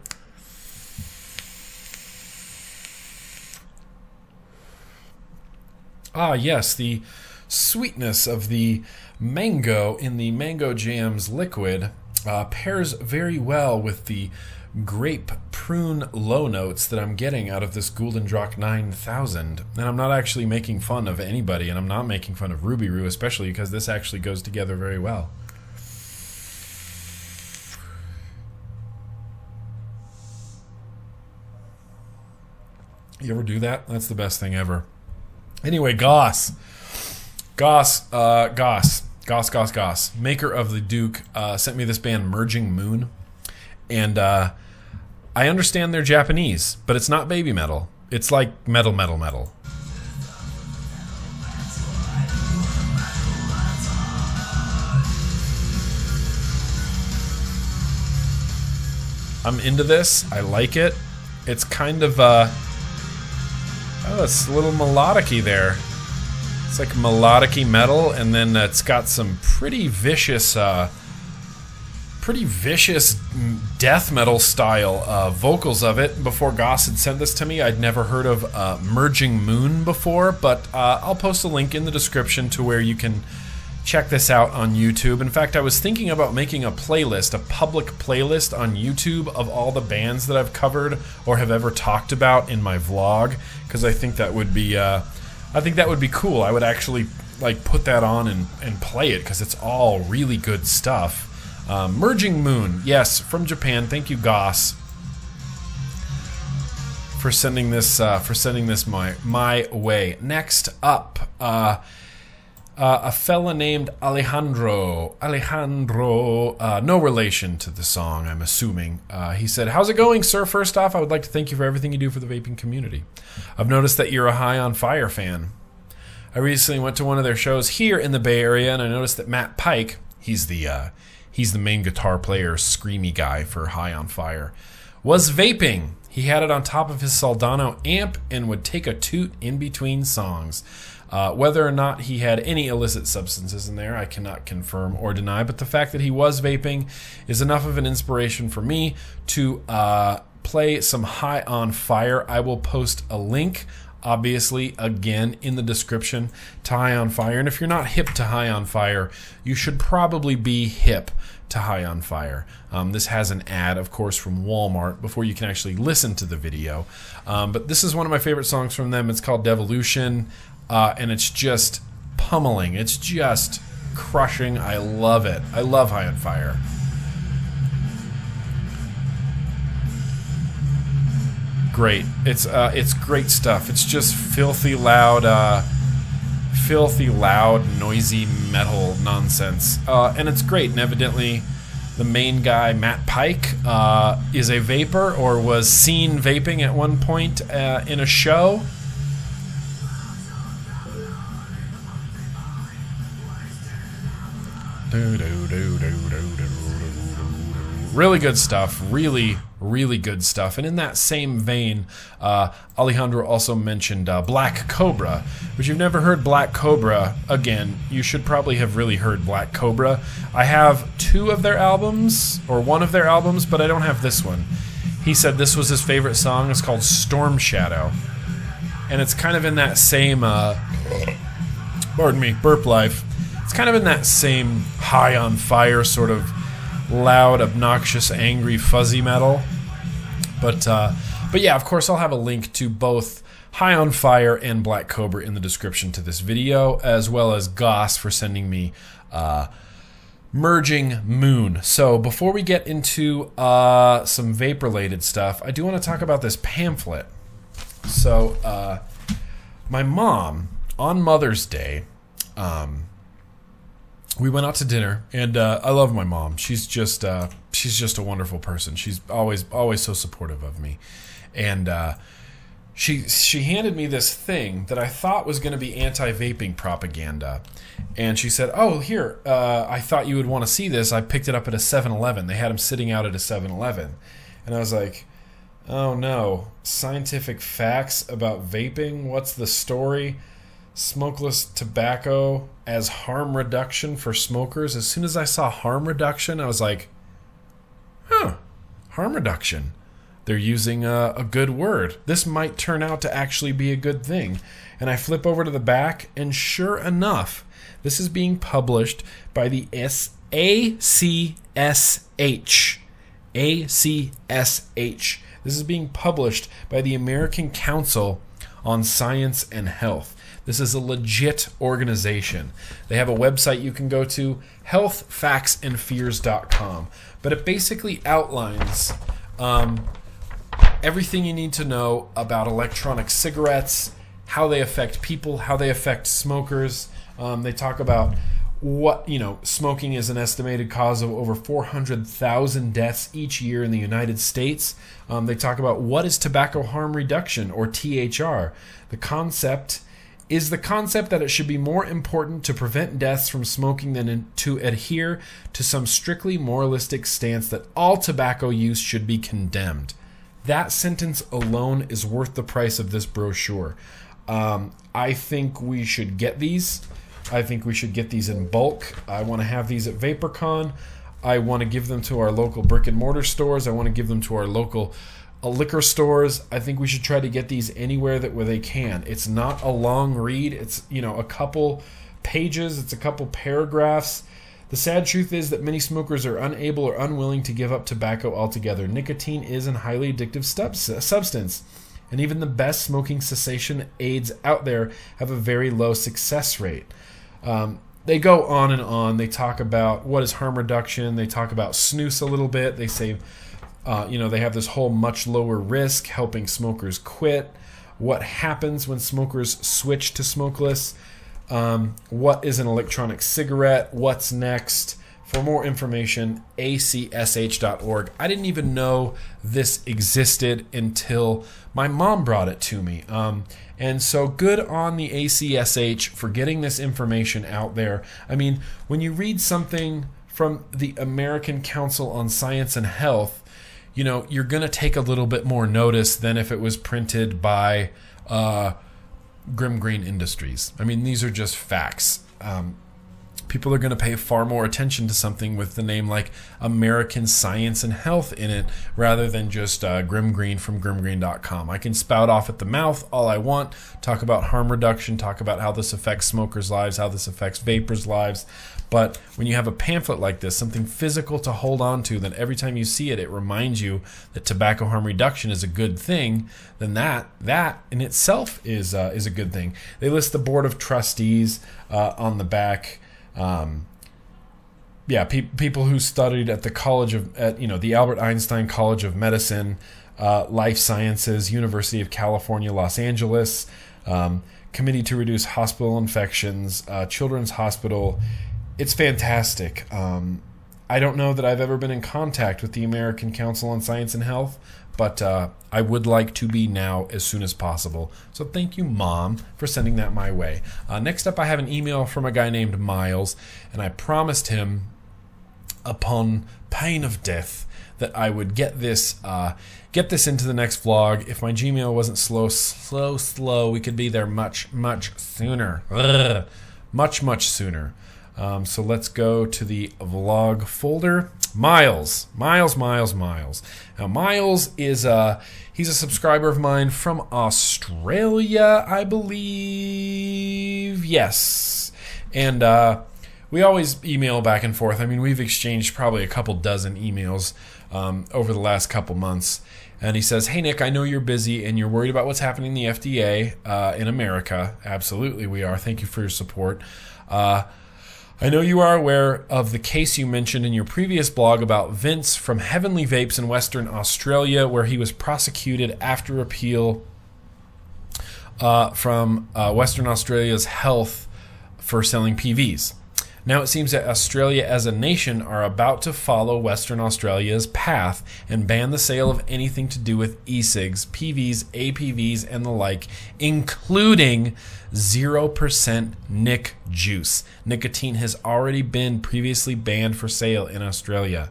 Ah, yes, the sweetness of the mango in the Mango Jams liquid uh, pairs very well with the grape prune low notes that I'm getting out of this Gulden 9000. And I'm not actually making fun of anybody, and I'm not making fun of Ruby Roo, especially because this actually goes together very well. You ever do that? That's the best thing ever. Anyway, Goss. Goss, uh, Goss, Goss, Goss, Goss, maker of the Duke, uh, sent me this band Merging Moon. And uh, I understand they're Japanese, but it's not baby metal. It's like metal, metal, metal. I'm into this. I like it. It's kind of uh oh, it's a little melodic there. It's like melodic metal, and then it's got some pretty vicious, uh, pretty vicious death metal style uh, vocals of it. Before Goss had sent this to me, I'd never heard of uh, Merging Moon before, but uh, I'll post a link in the description to where you can check this out on YouTube. In fact, I was thinking about making a playlist, a public playlist on YouTube of all the bands that I've covered or have ever talked about in my vlog, because I think that would be, uh, I think that would be cool. I would actually like put that on and, and play it because it's all really good stuff. Um, Merging Moon, yes, from Japan. Thank you, Goss, for sending this uh, for sending this my my way. Next up. Uh, uh, a fella named Alejandro. Alejandro, uh, no relation to the song, I'm assuming. Uh, he said, How's it going, sir? First off, I would like to thank you for everything you do for the vaping community. I've noticed that you're a High on Fire fan. I recently went to one of their shows here in the Bay Area, and I noticed that Matt Pike, he's the uh, he's the main guitar player, screamy guy for High on Fire, was vaping. He had it on top of his Soldano amp and would take a toot in between songs. Uh, whether or not he had any illicit substances in there, I cannot confirm or deny, but the fact that he was vaping is enough of an inspiration for me to uh, play some High on Fire. I will post a link, obviously, again in the description to High on Fire. And if you're not hip to High on Fire, you should probably be hip to High on Fire. Um, this has an ad, of course, from Walmart before you can actually listen to the video. Um, but this is one of my favorite songs from them. It's called Devolution uh, and it's just pummeling. It's just crushing. I love it. I love High on Fire. Great. It's uh, it's great stuff. It's just filthy loud, uh, filthy loud, noisy metal nonsense, uh, and it's great. And evidently, the main guy, Matt Pike, uh, is a vapor or was seen vaping at one point uh, in a show. Really good stuff. Really, really good stuff. And in that same vein, uh, Alejandro also mentioned uh, Black Cobra, which you've never heard Black Cobra. Again, you should probably have really heard Black Cobra. I have two of their albums, or one of their albums, but I don't have this one. He said this was his favorite song. It's called Storm Shadow. And it's kind of in that same, uh, pardon me, burp life it's kind of in that same high on fire sort of loud, obnoxious, angry, fuzzy metal. But uh, but yeah, of course, I'll have a link to both High on Fire and Black Cobra in the description to this video, as well as Goss for sending me uh, Merging Moon. So before we get into uh, some vape related stuff, I do want to talk about this pamphlet. So uh, my mom on Mother's Day. Um, we went out to dinner, and uh, I love my mom. She's just uh, she's just a wonderful person. She's always always so supportive of me, and uh, she she handed me this thing that I thought was going to be anti-vaping propaganda, and she said, "Oh, here, uh, I thought you would want to see this. I picked it up at a 7-Eleven. They had them sitting out at a 7-Eleven," and I was like. Oh no, scientific facts about vaping? What's the story? Smokeless tobacco as harm reduction for smokers. As soon as I saw harm reduction, I was like, huh, harm reduction. They're using a, a, good word. This might turn out to actually be a good thing. And I flip over to the back, and sure enough, this is being published by the S- ACSH. ACSH. This is being published by the American Council on Science and Health. This is a legit organization. They have a website you can go to, healthfactsandfears.com. But it basically outlines um, everything you need to know about electronic cigarettes, how they affect people, how they affect smokers. Um, they talk about what you know smoking is an estimated cause of over 400,000 deaths each year in the United States. Um, they talk about what is tobacco harm reduction or THR. The concept is the concept that it should be more important to prevent deaths from smoking than to adhere to some strictly moralistic stance that all tobacco use should be condemned. That sentence alone is worth the price of this brochure. Um, I think we should get these. I think we should get these in bulk. I want to have these at VaporCon. I want to give them to our local brick and mortar stores. I want to give them to our local uh, liquor stores. I think we should try to get these anywhere that where they can. It's not a long read. It's you know a couple pages. It's a couple paragraphs. The sad truth is that many smokers are unable or unwilling to give up tobacco altogether. Nicotine is a highly addictive substance, and even the best smoking cessation aids out there have a very low success rate. Um, they go on and on. They talk about what is harm reduction. They talk about snus a little bit. They say, uh, you know, they have this whole much lower risk helping smokers quit. What happens when smokers switch to smokeless? um, what is an electronic cigarette, what's next. For more information, acsh.org. I didn't even know this existed until my mom brought it to me. Um, and so good on the ACSH for getting this information out there. I mean, when you read something from the American Council on Science and Health, you know, you're going to take a little bit more notice than if it was printed by. Uh, Grimm Green Industries. I mean, these are just facts. Um, people are going to pay far more attention to something with the name like American Science and Health in it rather than just uh, Grimm Green from grimmgreen.com. I can spout off at the mouth all I want, talk about harm reduction, talk about how this affects smokers' lives, how this affects vapors' lives. But when you have a pamphlet like this, something physical to hold on to, then every time you see it, it reminds you that tobacco harm reduction is a good thing, then that that in itself is uh, is a good thing. They list the board of trustees uh, on the back. Um, yeah, pe- people who studied at the College of, at, you know, the Albert Einstein College of Medicine, uh, Life Sciences, University of California, Los Angeles, um, Committee to Reduce Hospital Infections, uh, Children's Hospital. It's fantastic. Um, I don't know that I've ever been in contact with the American Council on Science and Health, but uh, I would like to be now as soon as possible. So thank you, Mom, for sending that my way. Uh, next up, I have an email from a guy named Miles, and I promised him, upon pain of death, that I would get this uh, get this into the next vlog. If my Gmail wasn't slow, slow, slow, we could be there much, much sooner. Ugh. Much, much sooner. Um, so let's go to the vlog folder. Miles, Miles, Miles, Miles. Now Miles is a he's a subscriber of mine from Australia, I believe. Yes, and uh, we always email back and forth. I mean, we've exchanged probably a couple dozen emails um, over the last couple months. And he says, Hey, Nick, I know you're busy and you're worried about what's happening in the FDA uh, in America. Absolutely, we are. Thank you for your support. Uh, I know you are aware of the case you mentioned in your previous blog about Vince from Heavenly Vapes in Western Australia, where he was prosecuted after appeal uh, from uh, Western Australia's health for selling PVs. Now it seems that Australia as a nation are about to follow Western Australia's path and ban the sale of anything to do with e-cigs, PVs, APVs, and the like, including 0% nic juice. Nicotine has already been previously banned for sale in Australia.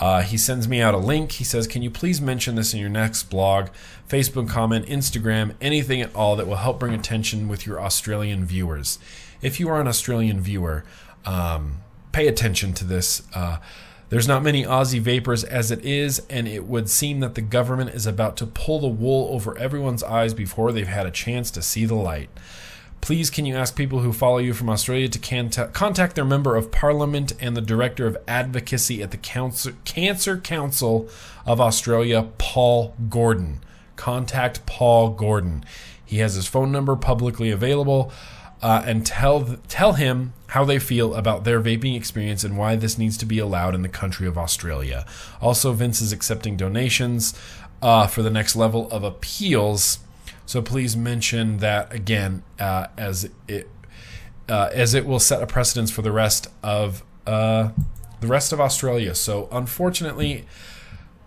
Uh, he sends me out a link. He says, Can you please mention this in your next blog, Facebook comment, Instagram, anything at all that will help bring attention with your Australian viewers? If you are an Australian viewer, um, pay attention to this. Uh, there's not many Aussie vapors as it is, and it would seem that the government is about to pull the wool over everyone's eyes before they've had a chance to see the light. Please, can you ask people who follow you from Australia to contact their member of parliament and the director of advocacy at the Cancer, Cancer Council of Australia, Paul Grogan? Contact Paul Grogan. He has his phone number publicly available. Uh, and tell tell him how they feel about their vaping experience and why this needs to be allowed in the country of Australia. Also, Vince is accepting donations uh, for the next level of appeals so please mention that again, uh, as it uh, as it will set a precedence for the rest of uh, the rest of Australia. So unfortunately,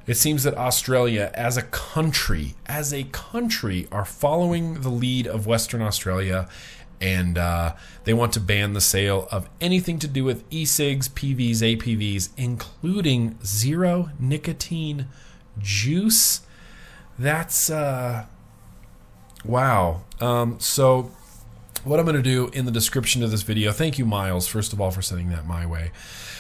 it seems that Australia, as a country, as a country, are following the lead of Western Australia, and uh, they want to ban the sale of anything to do with e-cigs, PVs, APVs, including zero nicotine juice. That's uh, Wow. Um, so, what I'm going to do in the description of this video, thank you, Miles, first of all, for sending that my way.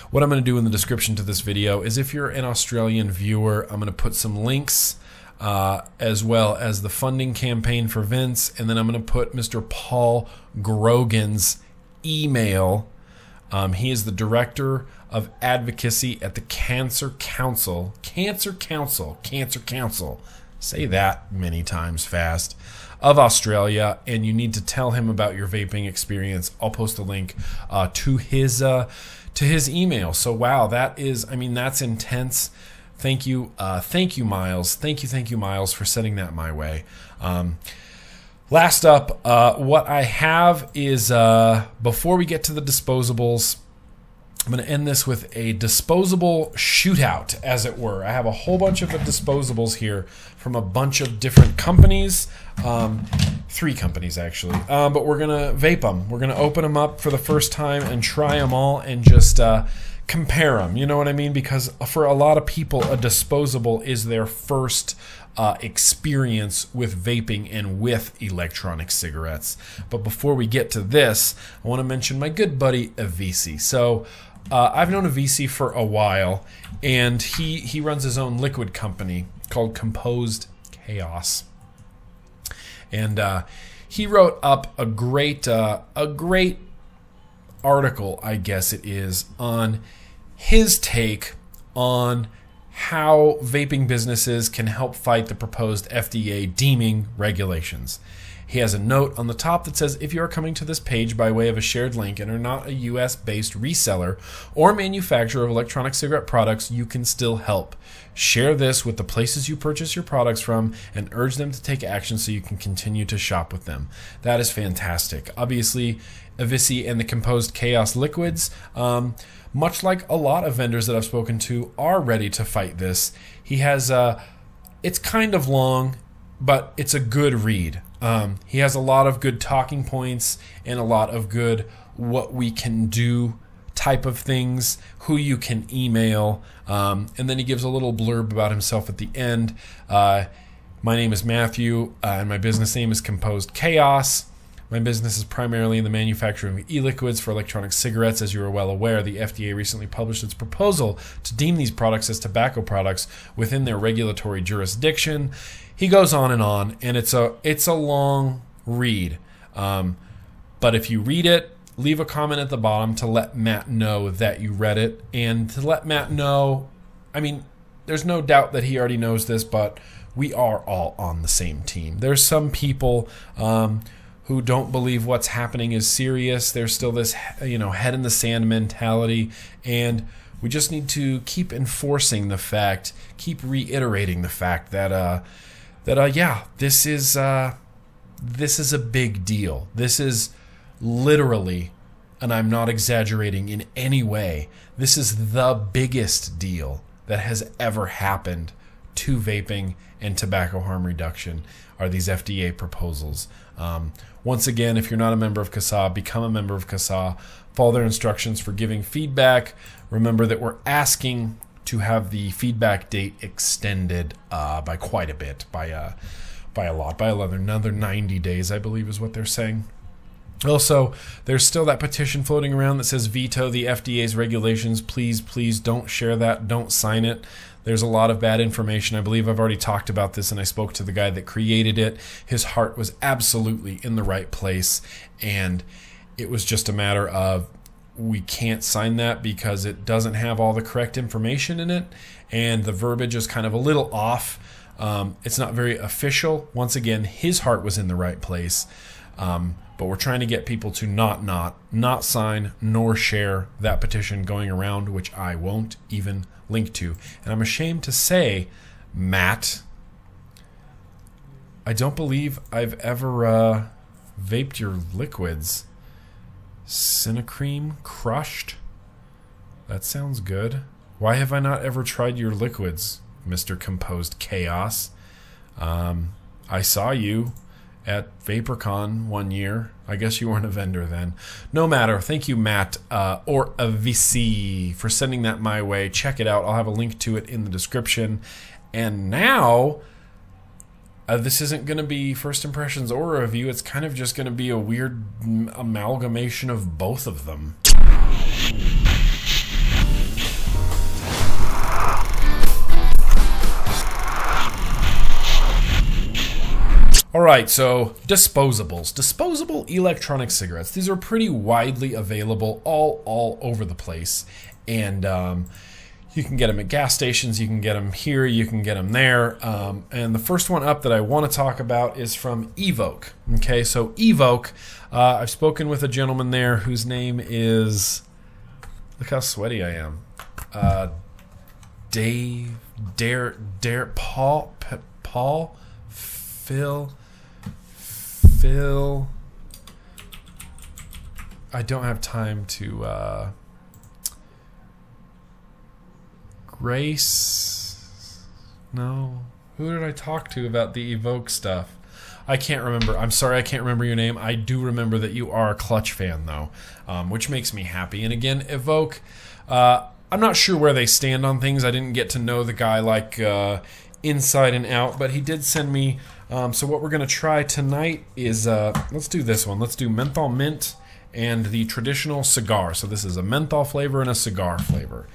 What I'm going to do in the description to this video is if you're an Australian viewer, I'm going to put some links uh, as well as the funding campaign for Vince, and then I'm going to put Mr. Paul Grogan's email. Um, he is the director of advocacy at the Cancer Council. Cancer Council. Cancer Council. Say that many times fast of Australia, and you need to tell him about your vaping experience. I'll post a link uh, to his uh, to his email. So wow, that is, I mean, that's intense. Thank you, uh, thank you, Miles. Thank you, thank you, Miles, for sending that my way. Um, last up, uh, what I have is uh, before we get to the disposables. I'm going to end this with a disposable shootout, as it were. I have a whole bunch of disposables here from a bunch of different companies, um, three companies actually. Um, but we're going to vape them. We're going to open them up for the first time and try them all and just uh, compare them. You know what I mean? Because for a lot of people, a disposable is their first uh, experience with vaping and with electronic cigarettes. But before we get to this, I want to mention my good buddy Avisi. So uh, I've known Avisi for a while, and he he runs his own liquid company called Composed Chaos, and uh, he wrote up a great uh, a great article, I guess it is, on his take on how vaping businesses can help fight the proposed FDA deeming regulations. He has a note on the top that says if you are coming to this page by way of a shared link and are not a US based reseller or manufacturer of electronic cigarette products, you can still help. Share this with the places you purchase your products from and urge them to take action so you can continue to shop with them. That is fantastic. Obviously, Avisi and the composed chaos liquids, um, much like a lot of vendors that I've spoken to, are ready to fight this. He has a. Uh, it's kind of long, but it's a good read. Um, he has a lot of good talking points and a lot of good what we can do type of things, who you can email, um, and then he gives a little blurb about himself at the end. Uh, my name is Matthew, uh, and my business name is Composed Chaos. My business is primarily in the manufacturing of e liquids for electronic cigarettes. As you are well aware, the FDA recently published its proposal to deem these products as tobacco products within their regulatory jurisdiction he goes on and on, and it's a it's a long read. Um, but if you read it, leave a comment at the bottom to let Matt know that you read it, and to let Matt know. I mean, there's no doubt that he already knows this, but we are all on the same team. There's some people um, who don't believe what's happening is serious. There's still this, you know, head in the sand mentality, and we just need to keep enforcing the fact, keep reiterating the fact that. Uh, that uh, yeah, this is uh, this is a big deal. This is literally, and I'm not exaggerating in any way. This is the biggest deal that has ever happened to vaping and tobacco harm reduction. Are these FDA proposals? Um, once again, if you're not a member of CASAA, become a member of CASAA. Follow their instructions for giving feedback. Remember that we're asking to have the feedback date extended uh, by quite a bit, by a by a lot, by another 90 days, I believe, is what they're saying. Also, there's still that petition floating around that says veto the FDA's regulations. Please, please don't share that. Don't sign it. There's a lot of bad information. I believe I've already talked about this, and I spoke to the guy that created it. His heart was absolutely in the right place, and it was just a matter of we can't sign that because it doesn't have all the correct information in it, and the verbiage is kind of a little off. Um, it's not very official. Once again, his heart was in the right place. Um, but we're trying to get people to not not not sign nor share that petition going around which i won't even link to. And i'm ashamed to say matt i don't believe i've ever uh, vaped your liquids. Cinecream crushed? That sounds good. Why have i not ever tried your liquids mr composed chaos? Um, i saw you at VaporCon one year. I guess you weren't a vendor then. No matter. Thank you, Matt uh, or VC, for sending that my way. Check it out. I'll have a link to it in the description. And now, uh, this isn't going to be first impressions or a review. It's kind of just going to be a weird amalgamation of both of them. All right, so disposables, disposable electronic cigarettes. These are pretty widely available all all over the place, and um, you can get them at gas stations. You can get them here. You can get them there. Um, and the first one up that I want to talk about is from Evoke. Okay, so Evoke. Uh, I've spoken with a gentleman there whose name is. Look how sweaty I am. Uh, Dave, Dare, Dare, Paul, Paul, Phil. Phil. I don't have time to. Uh, Grace. No. Who did I talk to about the Evoke stuff? I can't remember. I'm sorry, I can't remember your name. I do remember that you are a Clutch fan, though, um, which makes me happy. And again, Evoke. Uh, I'm not sure where they stand on things. I didn't get to know the guy like uh, inside and out, but he did send me um, so what we're going to try tonight is, uh, let's do this one. Let's do menthol mint and the traditional cigar. So this is a menthol flavor and a cigar flavor.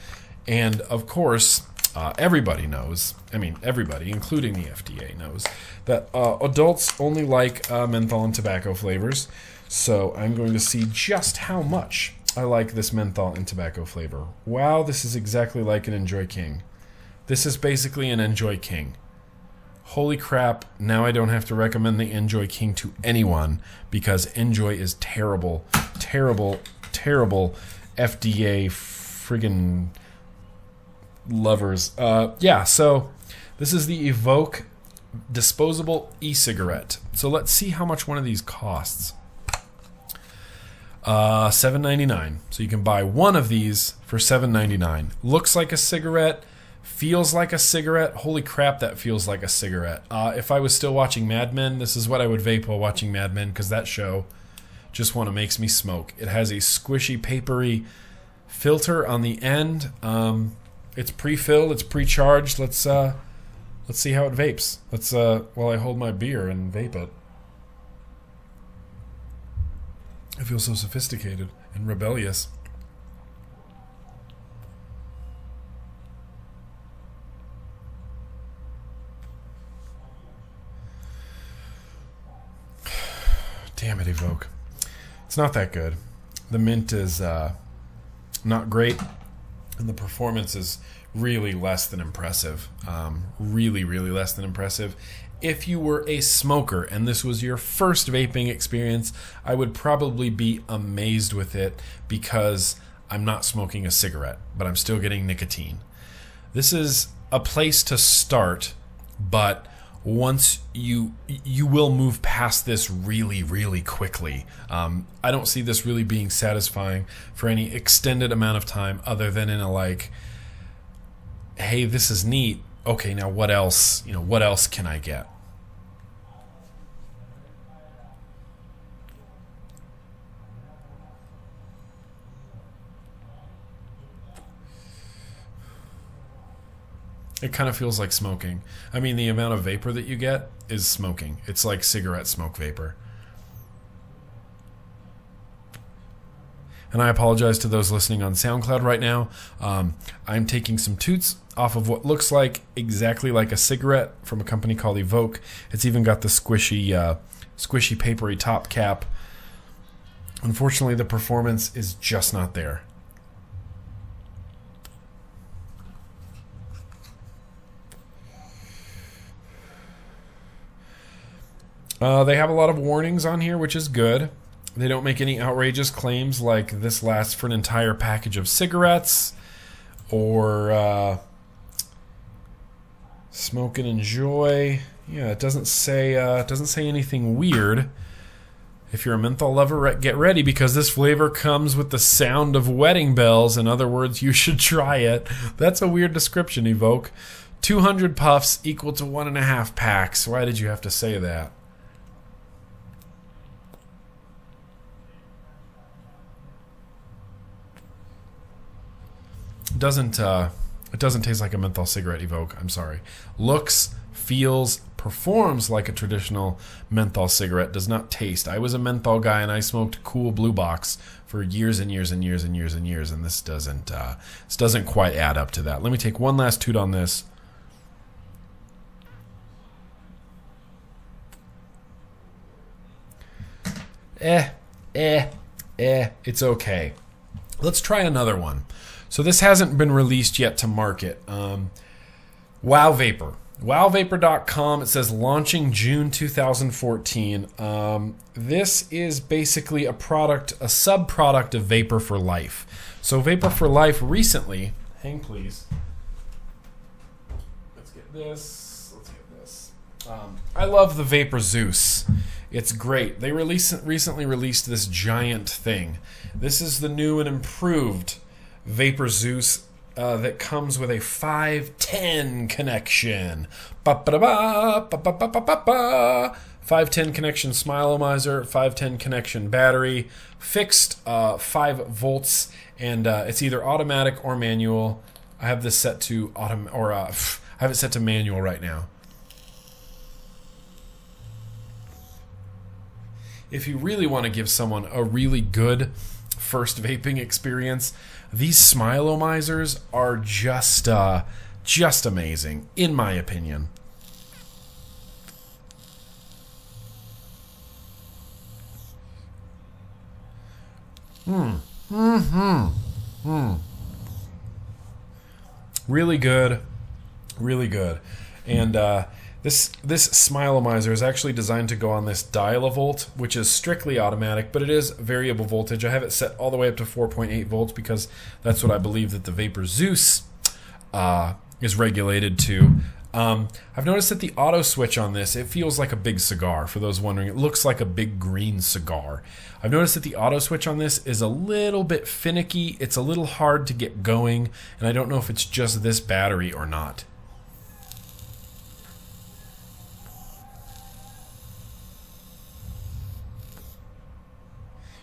And of course, uh, everybody knows, I mean, everybody, including the FDA, knows that uh, adults only like uh, menthol and tobacco flavors. So I'm going to see just how much I like this menthol and tobacco flavor. Wow, this is exactly like an NJOY King. This is basically an NJOY King holy crap, now I don't have to recommend the NJOY King to anyone because NJOY is terrible, terrible, terrible FDA friggin' lovers. Uh, yeah, so this is the Evoke disposable e cigarette. So let's see how much one of these costs. Uh, seven ninety nine. So you can buy one of these for seven ninety nine. Looks like a cigarette feels like a cigarette. Holy crap, that feels like a cigarette. Uh, if I was still watching Mad Men, this is what I would vape while watching Mad Men because that show just want to makes me smoke. It has a squishy, papery filter on the end. Um, it's pre-filled. It's pre-charged. Let's uh, let's see how it vapes. Let's uh, while I hold my beer and vape it. I feel so sophisticated and rebellious. Damn it, Evoke. It's not that good. The mint is uh, not great, and the performance is really less than impressive. Um, really, really less than impressive. If you were a smoker and this was your first vaping experience, I would probably be amazed with it because I'm not smoking a cigarette, but I'm still getting nicotine. This is a place to start, but once you you will move past this really really quickly. Um, i don't see this really being satisfying for any extended amount of time other than in a like hey this is neat. Okay now what else you know what else can i get It kind of feels like smoking. I mean, the amount of vapor that you get is smoking. It's like cigarette smoke vapor. And I apologize to those listening on SoundCloud right now. Um, I'm taking some toots off of what looks like exactly like a cigarette from a company called Evoke. It's even got the squishy, uh, squishy papery top cap. Unfortunately, the performance is just not there. Uh, they have a lot of warnings on here, which is good. They don't make any outrageous claims like this lasts for an entire package of cigarettes or uh, smoke and enjoy. Yeah, it doesn't say uh, it doesn't say anything weird. If you're a menthol lover, get ready because this flavor comes with the sound of wedding bells. In other words, you should try it. That's a weird description, Evoke. 200 puffs equal to one and a half packs. Why did you have to say that? Doesn't uh, it doesn't taste like a menthol cigarette evoke i'm sorry. Looks feels performs like a traditional menthol cigarette does not taste. I was a menthol guy and i smoked cool blue box for years and years and years and years and years and this doesn't uh, this doesn't quite add up to that. Let me take one last toot on this. Eh eh eh it's okay. Let's try another one so this hasn't been released yet to market. Um, wow Vapor. WowVapor.com. It says launching June 2014. Um, this is basically a product, a sub product of Vapor for Life. So Vapor for Life recently, hang please. Let's get this. Let's get this. Um, I love the Vapor Zeus. It's great. They release, recently released this giant thing. This is the new and improved Vapor Zeus uh, that comes with a 510 connection. 510 connection Smilomizer, 510 connection battery, fixed uh, 5 volts, and uh, it's either automatic or manual. I have this set to autom or uh, I have it set to manual right now. If you really want to give someone a really good first vaping experience, these Smilomizers are just uh, just amazing, in my opinion. Hmm. Hmm. Hmm. Really good. Really good. And uh, this this Smilomizer is actually designed to go on this dial-a-volt, which is strictly automatic, but it is variable voltage. I have it set all the way up to 4.8 volts because that's what I believe that the Vapor Zeus uh, is regulated to. Um, I've noticed that the auto switch on this, it feels like a big cigar. For those wondering, it looks like a big green cigar. I've noticed that the auto switch on this is a little bit finicky. It's a little hard to get going, and I don't know if it's just this battery or not.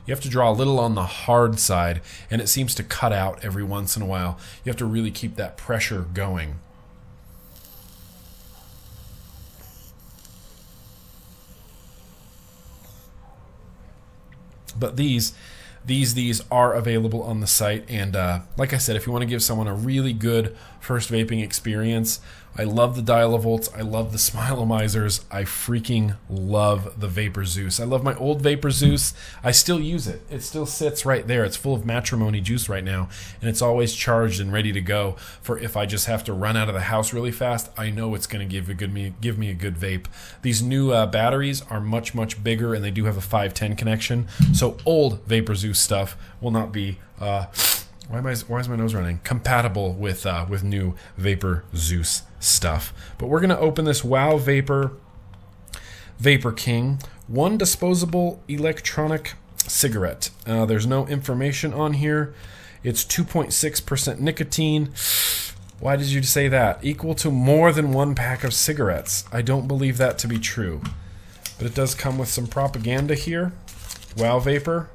You have to draw a little on the hard side, and it seems to cut out every once in a while. You have to really keep that pressure going. But these, these, these are available on the site, and uh, like I said, if you want to give someone a really good first vaping experience, I love the dial-a-volts. I love the Smilomizers. I freaking love the Vapor Zeus. I love my old Vapor Zeus. I still use it. It still sits right there. It's full of matrimony juice right now, and it's always charged and ready to go for if I just have to run out of the house really fast. I know it's going to give a good me give me a good vape. These new uh, batteries are much much bigger, and they do have a 510 connection. So old Vapor Zeus stuff will not be. Uh, why, am I, why is my nose running? Compatible with uh, with new Vapor Zeus stuff. But we're gonna open this Wow Vapor Vapor King one disposable electronic cigarette. Uh, there's no information on here. It's 2.6% nicotine. Why did you say that? Equal to more than one pack of cigarettes. I don't believe that to be true. But it does come with some propaganda here. Wow Vapor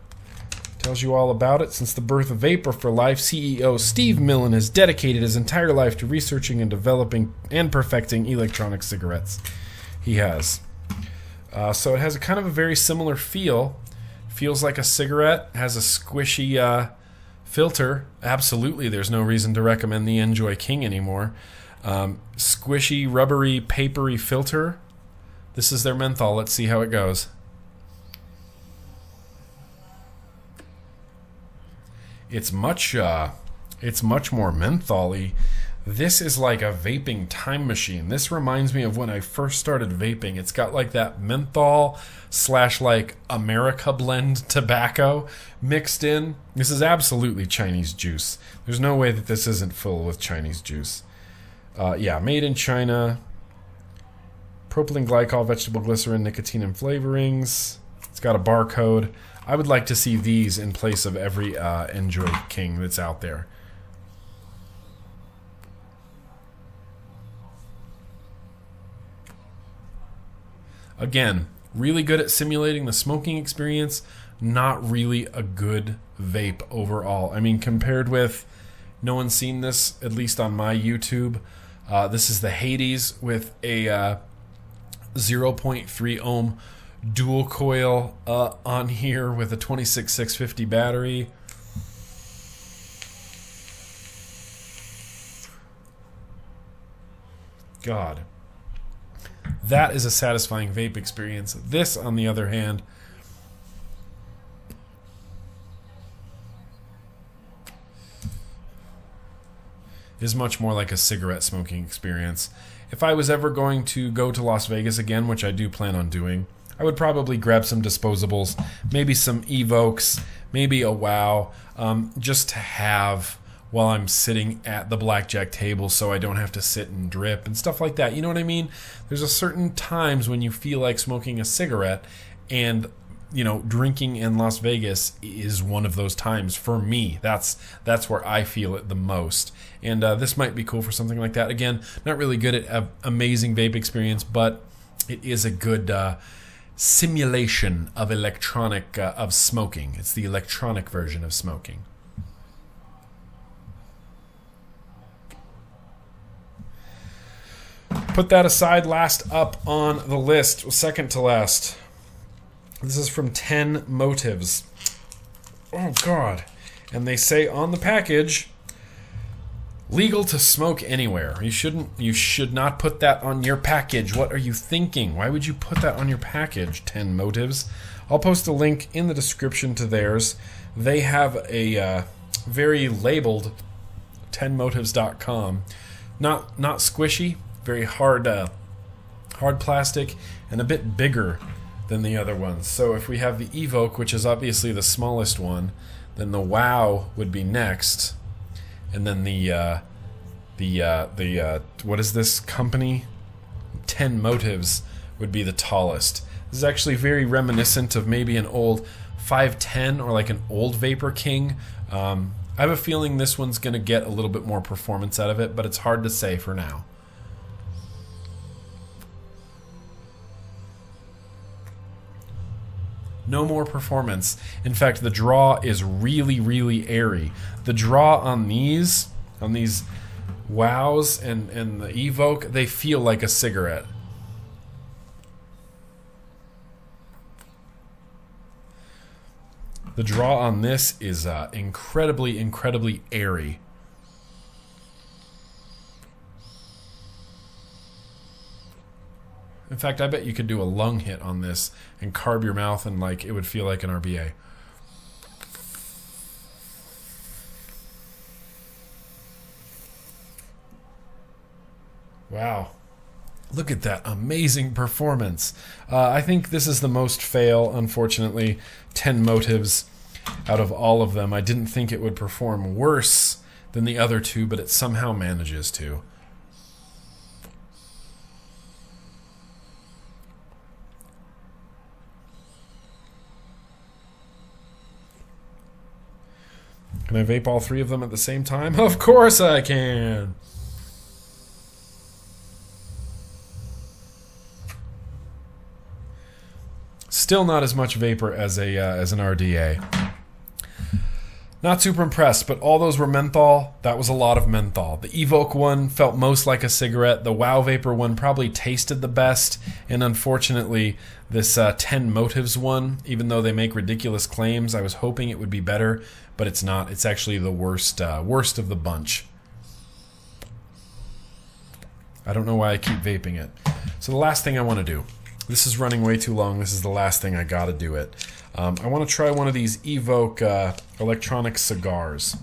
tells you all about it. Since the birth of Vapor for Life, CEO Steve Millen has dedicated his entire life to researching and developing and perfecting electronic cigarettes. He has. Uh, so it has a kind of a very similar feel. Feels like a cigarette, has a squishy uh, filter. Absolutely, there's no reason to recommend the NJOY King anymore. Um, squishy, rubbery, papery filter. This is their menthol. Let's see how it goes. It's much, uh, it's much more mentholy. This is like a vaping time machine. This reminds me of when I first started vaping. It's got like that menthol slash like America blend tobacco mixed in. This is absolutely Chinese juice. There's no way that this isn't full with Chinese juice. Uh, yeah, made in China. Propylene glycol, vegetable glycerin, nicotine, and flavorings. It's got a barcode. I would like to see these in place of every uh, NJOY King that's out there. Again, really good at simulating the smoking experience, not really a good vape overall. I mean, compared with no one's seen this, at least on my YouTube. Uh, this is the Hades with a uh, 0.3 ohm dual coil uh, on here with a 26650 battery. God. That is a satisfying vape experience. This, on the other hand, is much more like a cigarette smoking experience. If I was ever going to go to Las Vegas again, which I do plan on doing, I would probably grab some disposables, maybe some Evokes, maybe a Wow, um, just to have while I'm sitting at the blackjack table so I don't have to sit and drip and stuff like that. You know what I mean? There's a certain times when you feel like smoking a cigarette and you know, drinking in Las Vegas is one of those times for me. That's that's where I feel it the most, and uh, this might be cool for something like that. Again, not really good at a, amazing vape experience, but it is a good uh, simulation of electronic uh, of smoking. It's the electronic version of smoking. Put that aside. Last up on the list, second to last. This is from 10 Motives. Oh, God. And they say on the package legal to smoke anywhere. You shouldn't you should not put that on your package. What are you thinking? Why would you put that on your package? 10 Motives. I'll post a link in the description to theirs. They have a uh, very labeled 10motives.com. Not not squishy, very hard uh, hard plastic and a bit bigger than the other ones. So if we have the Evoke, which is obviously the smallest one, then the Wow would be next, and then the uh, the uh, the uh, what is this company? Ten Motives would be the tallest. This is actually very reminiscent of maybe an old 510 or like an old Vapor King. Um, I have a feeling this one's going to get a little bit more performance out of it, but it's hard to say for now. no more performance. In fact, the draw is really, really airy. The draw on these, on these wows and, and the Evoke, they feel like a cigarette. The draw on this is uh, incredibly, incredibly airy. In fact, I bet you could do a lung hit on this and carb your mouth and like it would feel like an RBA. Wow. Look at that amazing performance. Uh, I think this is the most fail, unfortunately. 10 motives out of all of them. I didn't think it would perform worse than the other two, but it somehow manages to. Can I vape all three of them at the same time? Of course I can! Still not as much vapor as a uh, as an RDA. Not super impressed, but all those were menthol. That was a lot of menthol. The Evoke one felt most like a cigarette. The Wow Vapor one probably tasted the best. And unfortunately, this uh, 10 Motives one, even though they make ridiculous claims, I was hoping it would be better, but it's not. It's actually the worst, uh, worst of the bunch. I don't know why I keep vaping it. So the last thing I want to do. This is running way too long. This is the last thing I got to do it. Um, I want to try one of these Evoke uh, electronic cigars.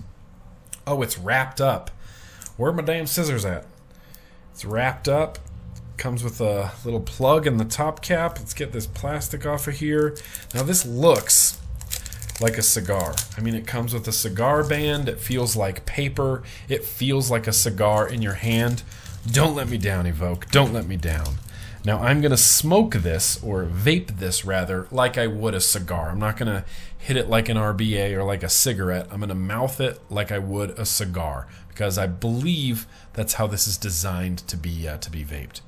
Oh, it's wrapped up. Where are my damn scissors at? It's wrapped up. Comes with a little plug in the top cap. Let's get this plastic off of here. Now this looks like a cigar. I mean, it comes with a cigar band. It feels like paper. It feels like a cigar in your hand. Don't let me down, Evoke. Don't let me down. Now I'm going to smoke this, or vape this rather, like I would a cigar. I'm not going to hit it like an RBA or like a cigarette. I'm going to mouth it like I would a cigar because I believe that's how this is designed to be uh, to be vaped.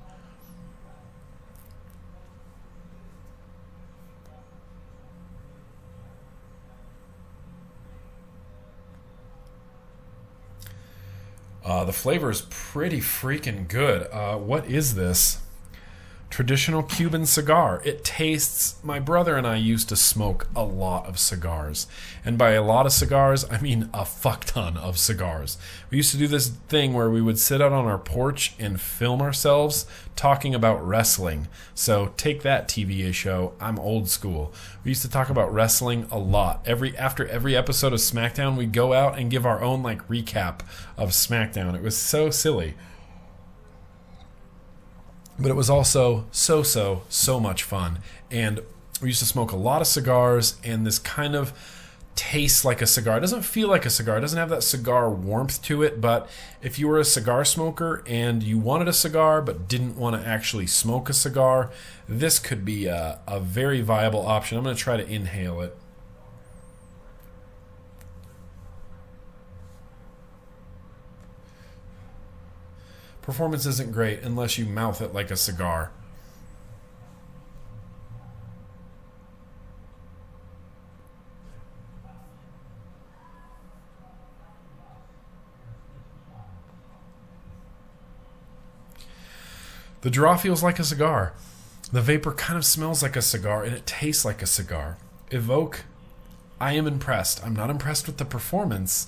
Uh, the flavor is pretty freaking good. Uh, what is this? Traditional Cuban cigar. It tastes. My brother and I used to smoke a lot of cigars. And by a lot of cigars, I mean a fuck ton of cigars. We used to do this thing where we would sit out on our porch and film ourselves talking about wrestling. So take that TVA show. I'm old school. We used to talk about wrestling a lot. Every after every episode of SmackDown, we'd go out and give our own like recap of SmackDown. It was so silly but it was also so so so much fun. And we used to smoke a lot of cigars and this kind of tastes like a cigar. It doesn't feel like a cigar. It doesn't have that cigar warmth to it but if you were a cigar smoker and you wanted a cigar but didn't want to actually smoke a cigar this could be a, a very viable option. I'm going to try to inhale it performance isn't great unless you mouth it like a cigar. The draw feels like a cigar. The vapor kind of smells like a cigar and it tastes like a cigar. Evoke, I am impressed. I'm not impressed with the performance,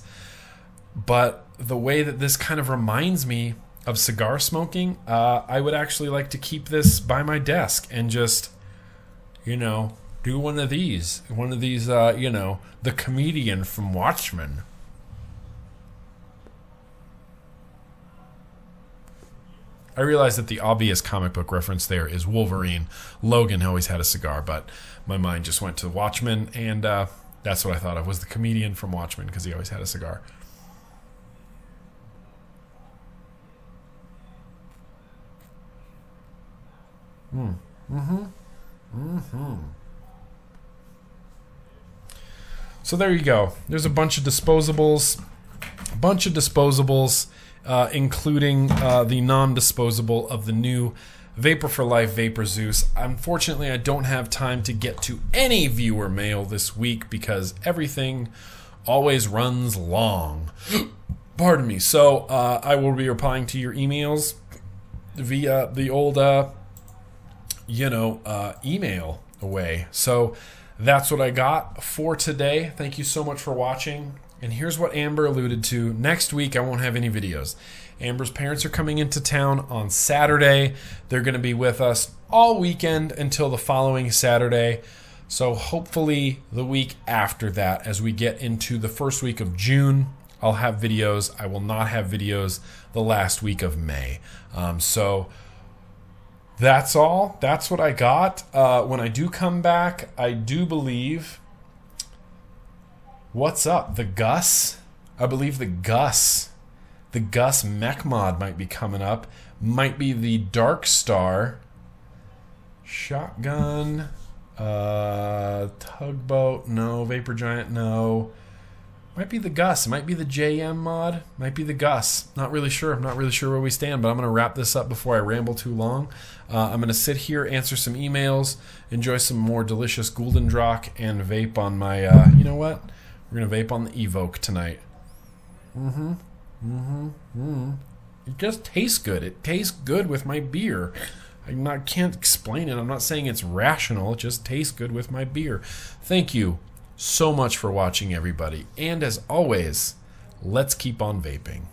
but the way that this kind of reminds me of cigar smoking, uh, I would actually like to keep this by my desk and just, you know, do one of these. One of these, uh, you know, the comedian from Watchmen. I realize that the obvious comic book reference there is Wolverine. Logan always had a cigar, but my mind just went to Watchmen, and uh, that's what I thought of was the comedian from Watchmen because he always had a cigar. Hmm. Mm-hmm. Mm-hmm. So there you go. There's a bunch of disposables. A bunch of disposables, uh, including uh, the non-disposable of the new Vapor for Life Vapor Zeus. Unfortunately, I don't have time to get to any viewer mail this week because everything always runs long. Pardon me. So uh, I will be replying to your emails via the old uh, you know, uh, email away. So that's what I got for today. Thank you so much for watching. And here's what Amber alluded to. Next week, I won't have any videos. Amber's parents are coming into town on Saturday. They're going to be with us all weekend until the following Saturday. So hopefully, the week after that, as we get into the first week of June, I'll have videos. I will not have videos the last week of May. Um, so that's all. That's what I got. Uh, when I do come back, I do believe. What's up? The Gus? I believe the Gus. The Gus mech mod might be coming up. Might be the Dark Star. Shotgun. Uh, tugboat. No. Vapor Giant. No. Might be the Gus. Might be the JM mod. Might be the Gus. Not really sure. I'm not really sure where we stand, but I'm going to wrap this up before I ramble too long. Uh, I'm going to sit here, answer some emails, enjoy some more delicious Gulden Draak, and vape on my. Uh, you know what? We're going to vape on the Evoke tonight. Mm hmm. Mm hmm. Mm-hmm. It just tastes good. It tastes good with my beer. I not, can't explain it. I'm not saying it's rational. It just tastes good with my beer. Thank you so much for watching, everybody. And as always, let's keep on vaping.